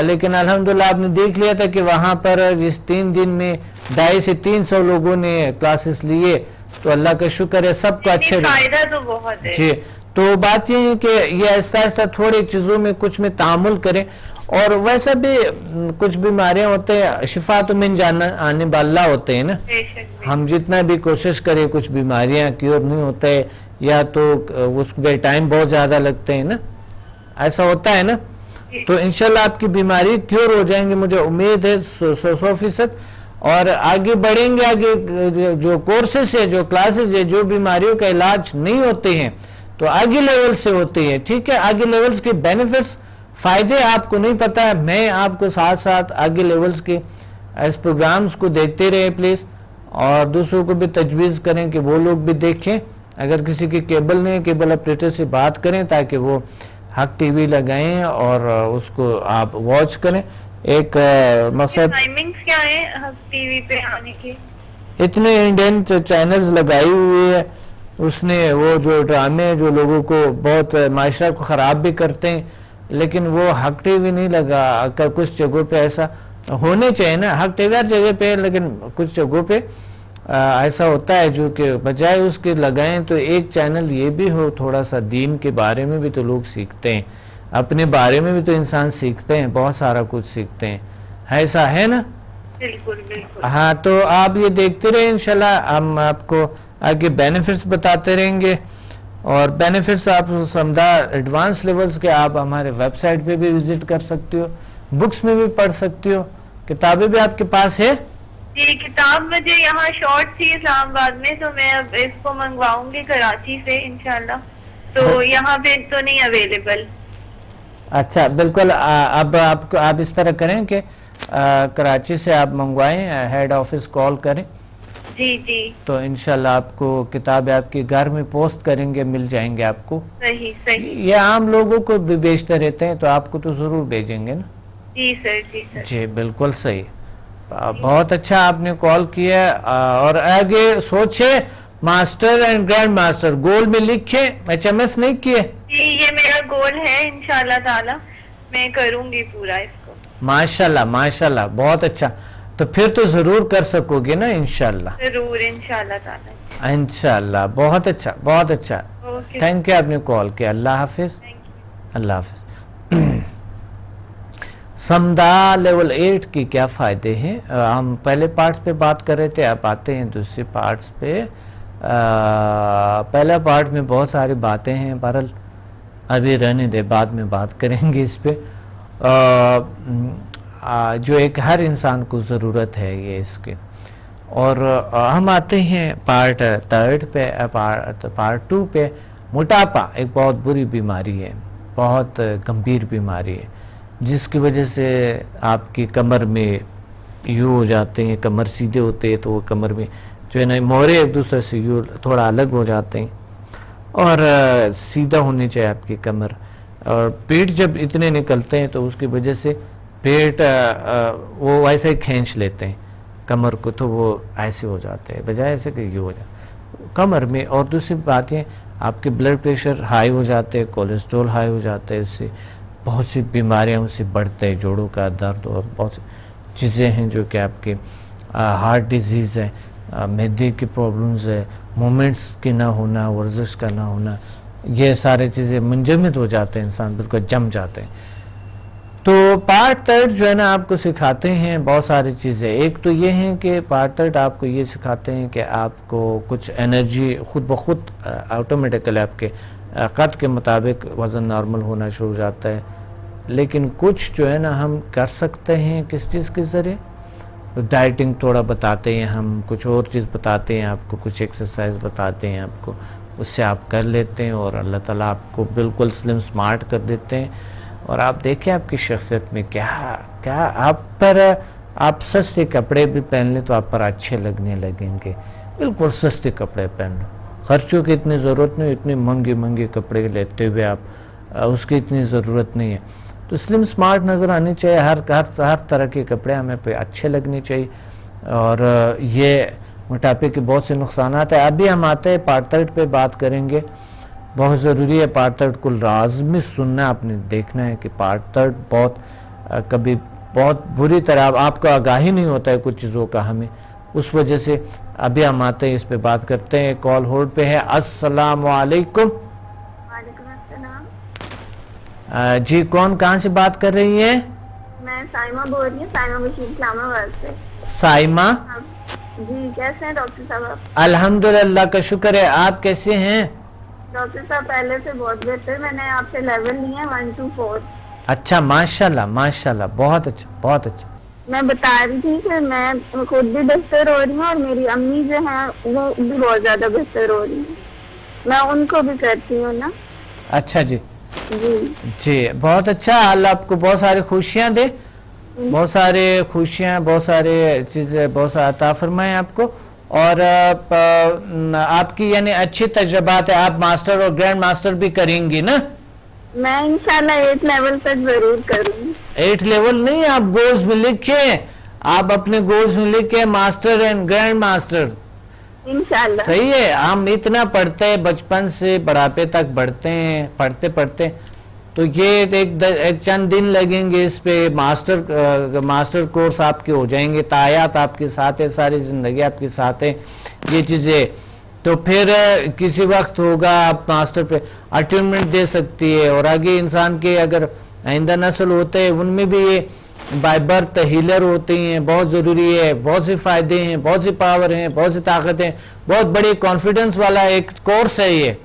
लेकिन अल्हम्दुलिल्लाह आपने देख लिया था कि वहाँ पर जिस तीन दिन में ढाई से तीन सौ लोगों ने क्लासेस लिए तो अल्लाह का शुक्र है सबको अच्छे तो बहुत है। जी तो बात ये है कि ये ऐसा ऐसा थोड़ी चीज़ों में कुछ में तामुल करें और वैसा भी कुछ बीमारियाँ होते हैं शिफा तो मिन जाना आने वाला होते हैं ना। हम जितना भी कोशिश करें कुछ बीमारियाँ क्योर नहीं होते या तो उसमें टाइम बहुत ज़्यादा लगते हैं ना। ऐसा होता है ना? तो इनशाला आपकी बीमारी क्योर हो जाएँगे, मुझे उम्मीद है, सौ सौ फ़ीसद। और आगे बढ़ेंगे, आगे, जो कोर्सेस है, जो क्लासेस है, जो बीमारियों का इलाज नहीं होते हैं तो आगे लेवल से होती है, ठीक है? आगे लेवल्स के बेनिफिट्स फ़ायदे आपको नहीं पता है, मैं आपको साथ साथ आगे लेवल्स के इस प्रोग्राम्स को देखते रहे प्लीज़ और दूसरों को भी तजवीज़ करें कि वो लोग भी देखें। अगर किसी के केबल नहीं केबल ऑपरेटर से बात करें, ताकि वो हक टीवी लगाएँ और उसको आप वॉच करें। एक मकसद क्या है हक टीवी पे आने के? इतने इंडियन चैनल्स लगाई हुई है। उसने वो जो ड्रामे जो लोगों को बहुत माशरा को ख़राब भी करते हैं लेकिन वो हक टीवी नहीं लगा अगर कुछ जगहों पे ऐसा होने चाहिए ना हक टीवी हर जगह पे लेकिन कुछ जगहों पे ऐसा होता है जो कि बजाय उसके लगाएँ तो एक चैनल ये भी हो थोड़ा सा दीन के बारे में भी तो लोग सीखते हैं। अपने बारे में भी तो इंसान सीखते हैं बहुत सारा कुछ सीखते हैं। ऐसा है ना? बिल्कुल बिल्कुल। हाँ तो आप ये देखते रहे इनशाला हम आपको आगे बेनिफिट्स बताते रहेंगे। और बेनिफिट्स आप समझा एडवांस लेवल्स के आप हमारे वेबसाइट पे भी विज़िट कर सकते हो बुक्स में भी पढ़ सकते हो किताबें भी आपके पास है? जी किताब मुझे यहाँ शॉर्ट थी इस्लामाबाद में तो मैं अब इसको मंगवाऊँगी कराची से इनशाला तो हाँ। यहाँ पे तो नहीं अवेलेबल अच्छा बिल्कुल अब आपको आप इस तरह करें कि कराची से आप मंगवाएँ हेड ऑफ़िस कॉल करें। जी जी। तो इनशाला आपको किताब आपके घर में पोस्ट करेंगे मिल जाएँगे आपको। सही सही। ये आम लोगों को भी बेचते रहते हैं तो आपको तो ज़रूर भेजेंगे ना। जी सर जी सर। जी बिल्कुल सही। बहुत अच्छा आपने कॉल किया और आगे सोचे master and grand master goal में लिखे एच एम एफ़ नहीं किए? ये मेरा गोल है इनशाला ताला मैं करूँगी पूरा इसको। माशाल्लाह माशाल्लाह बहुत अच्छा। तो फिर तो ज़रूर कर सकोगे ना इनशाला ज़रूर इनशाला इनशाला बहुत अच्छा बहुत अच्छा। थैंक यू आपने कॉल किया। अल्लाह हाफिज। अल्लाह हाफिज। समदा लेवल एट के क्या फ़ायदे हैं? हम पहले पार्ट्स पे बात कर रहे थे आप आते हैं दूसरे पार्ट्स पे। अ, पहला पार्ट में बहुत सारी बातें हैं बहरल अभी रहने दे बाद में बात करेंगे इस पे। आ, जो एक हर इंसान को ज़रूरत है ये इसके। और अ, हम आते हैं पार्ट थर्ड पे पार्ट पार्ट टू पे। मोटापा एक बहुत बुरी बीमारी है बहुत गंभीर बीमारी है। जिसकी वजह से आपकी कमर में यू हो जाते हैं, कमर सीधे होते हैं तो वो कमर में जो है ना, मोहरे एक दूसरे से यू थोड़ा अलग हो जाते हैं। और सीधा होनी चाहिए आपकी कमर। और पेट जब इतने निकलते हैं तो उसकी वजह से पेट वो वैसे ही खींच लेते हैं। कमर को तो वो ऐसे हो जाते हैं, बजाय ऐसे कि ये हो जाए। कमर में, और दूसरी बात ये, आपके ब्लड प्रेशर हाई हो जाते हैं, कोलेस्ट्रॉल हाई हो जाते हैं, उससे बहुत सी बीमारियाँ उससे बढ़ते हैं, जोड़ों का दर्द और बहुत सी चीज़ें हैं जो कि आपके हार्ट डिज़ीज़ है मैदे की प्रॉब्लम्स है, मोमेंट्स की ना होना, वर्जिश का ना होना, ये सारे चीज़ें मुंजमद हो जाते हैं, इंसान बिल्कुल जम जाते हैं। तो पार्ट थर्ड जो है ना, आपको सिखाते हैं बहुत सारी चीज़ें। एक तो ये है कि पार्ट थर्ड आपको ये सिखाते हैं कि आपको कुछ एनर्जी खुद ब खुद ऑटोमेटिकली आपके कद के मुताबिक वज़न नॉर्मल होना शुरू हो जाता है। लेकिन कुछ जो है ना, हम कर सकते हैं किस चीज़ के ज़रिए? डाइटिंग थोड़ा बताते हैं हम, कुछ और चीज़ बताते हैं आपको, कुछ एक्सरसाइज बताते हैं आपको, उससे आप कर लेते हैं और अल्लाह ताला आपको बिल्कुल स्लिम, स्मार्ट कर देते हैं। और आप देखें आपकी शख्सियत में क्या क्या आप पर, आप सस्ते कपड़े भी पहन लें तो आप पर अच्छे लगने लगेंगे। बिल्कुल सस्ते कपड़े पहन लो। खर्चों की इतनी ज़रूरत नहीं, इतने महँगे महँगे कपड़े लेते हुए आप उसकी इतनी ज़रूरत नहीं है। तो स्लिम स्मार्ट नज़र आनी चाहिए, हर हर हर तरह के कपड़े हमें पे अच्छे लगने चाहिए। और ये मोटापे के बहुत से नुकसान है। अभी हम आते हैं पार्ट थर्ड पे बात करेंगे। बहुत ज़रूरी है पार्ट थर्ड को लाजमी सुनना, आपने देखना है कि पार्ट थर्ड बहुत कभी बहुत बुरी तरह आपको आगाही नहीं होता है कुछ चीज़ों का हमें। उस वजह से अभी हम आते हैं इस पे बात करते हैं कॉल होल्ड पे है। अस्सलाम वालेकुम जी कौन कहाँ से बात कर रही है? मैं साइमा बोल रही हूँ साइमा बशीर इस्लामाबाद से। साइमा? जी कैसे हैं डॉक्टर साहब आप? अल्हम्दुलिल्लाह का शुक्र है आप कैसे हैं? डॉक्टर साहब पहले से बहुत बेहतर मैंने आपसे लेवल लिए हैं वन टू फोर। अच्छा माशाल्लाह माशाल्लाह बहुत अच्छा बहुत अच्छा। मैं बता रही थी कि मैं खुद भी बेहतर हो रही हूँ और मेरी अम्मी जो है वो भी बहुत ज़्यादा बेहतर हो रही है। मैं उनको भी करती हूँ ना। अच्छा जी। जी। जी बहुत अच्छा। अल्लाह आपको बहुत सारी खुशियाँ दे। बहुत सारे खुशियाँ बहुत सारे चीज़ें बहुत सारा अता फरमाए आपको। और प- न- आपकी यानी अच्छी तजर्बात है। आप मास्टर और ग्रैंड मास्टर भी करेंगी ना? मैं इंशाल्लाह एट लेवल तक ज़रूर करूँगी। एट लेवल नहीं आप गोल्स में लिखे आप अपने गोल्स में लिखे मास्टर एंड ग्रैंड मास्टर इंशाल्लाह। सही है हम इतना पढ़ते हैं बचपन से बढ़ापे तक बढ़ते हैं पढ़ते पढ़ते। तो ये एक एक चंद दिन लगेंगे इस पे मास्टर अ, मास्टर कोर्स आपके हो जाएँगे। तायात आपके साथ है सारी ज़िंदगी आपके साथ है। ये चीज़ें तो फिर किसी वक्त होगा आप मास्टर पे अटेनमेंट दे सकती है और आगे इंसान के अगर आइंदा नस्ल होते हैं उनमें भी ये बाय बर्थ हीलर होते हैं बहुत ज़रूरी है बहुत से फ़ायदे हैं बहुत सी पावर हैं बहुत सी ताकत हैं बहुत बड़ी कॉन्फिडेंस वाला एक कोर्स है ये।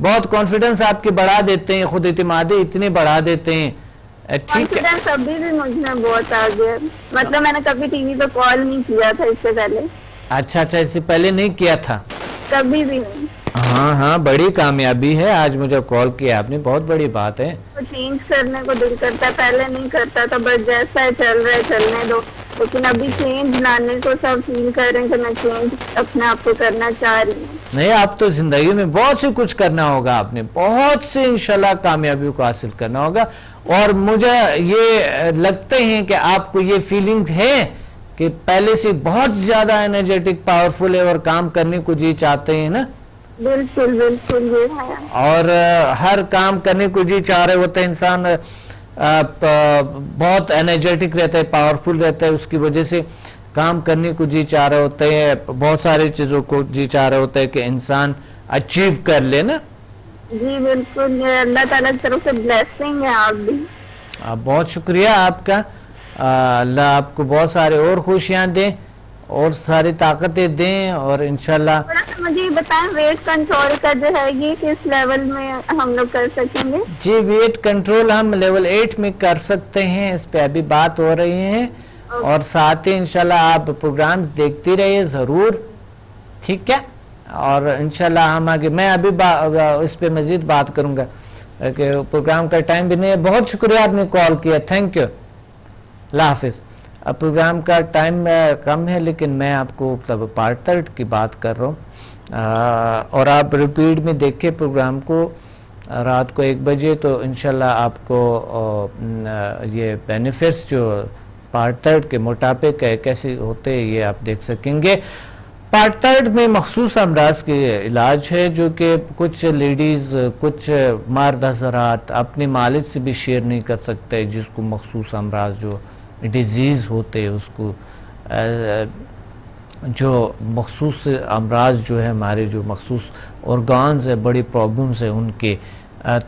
बहुत कॉन्फिडेंस आपके बढ़ा देते हैं खुद इतमादी इतने बढ़ा देते हैं। ठीक है। अभी भी मुझ बहुत आ गया मतलब मैंने कभी टीवी पे कॉल नहीं किया था इससे पहले। अच्छा अच्छा इससे पहले नहीं किया था। कभी भी नहीं। हाँ हाँ बड़ी कामयाबी है। आज मुझे कॉल किया आपने बहुत बड़ी बात है। तो चेंज करने को दिल करता है पहले नहीं करता था बस जैसा है चल रहा है चलने दो। लेकिन अभी चेंज लाने को सब फील कर रहे हैं कि मैं चेंज अपने आप को करना चाह रही हूँ। नहीं आप तो ज़िंदगी में बहुत से कुछ करना होगा आपने। बहुत से इंशाल्लाह कामयाबी को हासिल करना होगा। और मुझे ये लगते हैं कि आपको ये फीलिंग है कि पहले से बहुत ज़्यादा एनर्जेटिक पावरफुल है और काम करने को जी चाहते हैं ना? बिल्कुल बिल्कुल और हर काम करने को जी चाह रहे होते हैं इंसान बहुत एनर्जेटिक रहता है पावरफुल रहता है उसकी वजह से काम करने को जी चाह रहे होते हैं बहुत सारी चीज़ों को जी चाह रहे होते हैं कि इंसान अचीव कर ले ना? जी बिल्कुल अल्लाह ताला की तरफ़ से ब्लेसिंग है आप भी। बहुत शुक्रिया आपका। अल्लाह आपको बहुत सारे और खुशियाँ दें और सारी ताकतें दें और इनशाला मुझे बताएँ वेट कंट्रोल का जो है ये किस लेवल में हम लोग कर सकेंगे? जी वेट कंट्रोल हम लेवल एट में कर सकते हैं इस पे अभी बात हो रही है। और साथ ही इनशाला आप प्रोग्राम्स देखती रहिए ज़रूर ठीक है और इनशाला हम आगे मैं अभी इस पे मजीद बात करूँगा। कि प्रोग्राम का टाइम भी नहीं है। बहुत शुक्रिया आपने कॉल किया। थैंक यू हाफिज़ अब प्रोग्राम का टाइम कम है, लेकिन मैं आपको मतलब पार्ट थर्ड की बात कर रहा हूँ। और आप रिपीट में देखें प्रोग्राम को, रात को एक बजे तो इनशाला आपको ये बेनिफिट्स जो पार्ट थर्ड के मोटापे के कैसे होते हैं, ये आप देख सकेंगे। पार्ट थर्ड में मखसूस अमराज के इलाज है, जो कि कुछ लेडीज़ कुछ मर्द हजरात अपने मालिक से भी शेयर नहीं कर सकते, जिसको मखसूस अमराज जो डिज़ीज़ होते उसको जो मखसूस अमराज जो है हमारे जो मखसूस ऑर्गान्स है, बड़ी प्रॉब्लम्स है उनके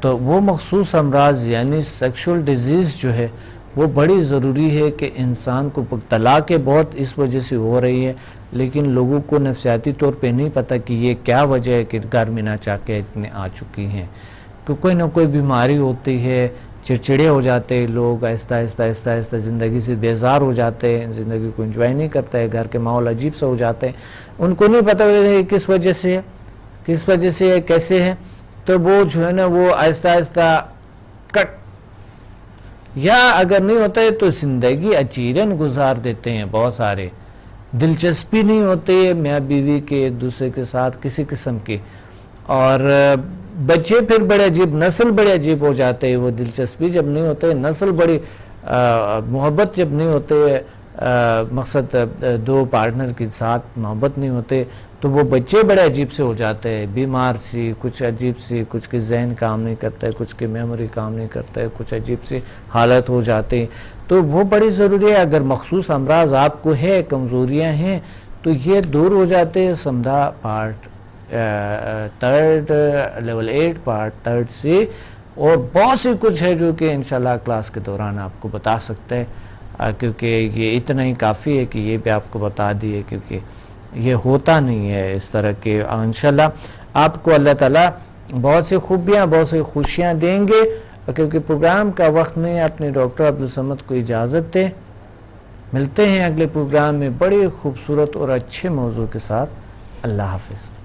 तो वो मखसूस अमराज यानी सेक्सुअल डिज़ीज़ जो है, वो बड़ी ज़रूरी है कि इंसान को तलाक़ें बहुत इस वजह से हो रही है, लेकिन लोगों को नफसियाती तौर पे नहीं पता कि ये क्या वजह है कि घर में ना चाह के इतने आ चुकी हैं। कि कोई ना कोई बीमारी होती है चिड़चिड़े हो जाते लोग, आहिस्ता आहिस्ता आहिस्ता आहिस्ता ज़िंदगी से बेजार हो जाते हैं, ज़िंदगी को इंजॉय नहीं करते हैं, घर के माहौल अजीब सा हो जाते हैं। उनको नहीं पता किस वजह से है, किस वजह से है कैसे है। तो वो जो है ना, वो आहिस्ता आहिस्ता कट। या अगर नहीं होता है तो ज़िंदगी अचीरन गुजार देते हैं बहुत सारे। दिलचस्पी नहीं होती है मियाँ बीवी के एक दूसरे के साथ किसी किस्म की। और बच्चे फिर बड़े अजीब, नस्ल बड़े अजीब हो जाते हैं वो दिलचस्पी जब नहीं होते, नस्ल बड़ी मोहब्बत जब नहीं होते मकसद दो पार्टनर के साथ मोहब्बत नहीं होते तो वो बच्चे बड़े अजीब से हो जाते हैं, बीमार सी, कुछ अजीब सी, कुछ के जहन काम नहीं करता है कुछ की मेमोरी काम नहीं करता है कुछ अजीब सी हालत हो जाते हैं। तो वो बड़ी ज़रूरी है, अगर मखसूस अमराज आपको है, कमज़ोरियाँ हैं तो ये दूर हो जाते हैं, समझा part third level eight part third सी और बहुत सी कुछ है जो कि इंशाल्लाह क्लास के दौरान आपको बता सकते हैं। क्योंकि ये इतना ही काफ़ी है कि ये भी आपको बता दिए, क्योंकि ये होता नहीं है इस तरह के इंशाल्लाह आपको अल्लाह ताला बहुत सी खूबियाँ, बहुत सी खुशियाँ देंगे। क्योंकि प्रोग्राम का वक्त नहीं अपने डॉक्टर अब्दुलसमद को इजाज़त दें। मिलते हैं अगले प्रोग्राम में बड़े खूबसूरत और अच्छे मौजू के साथ। अल्लाह हाफिज़।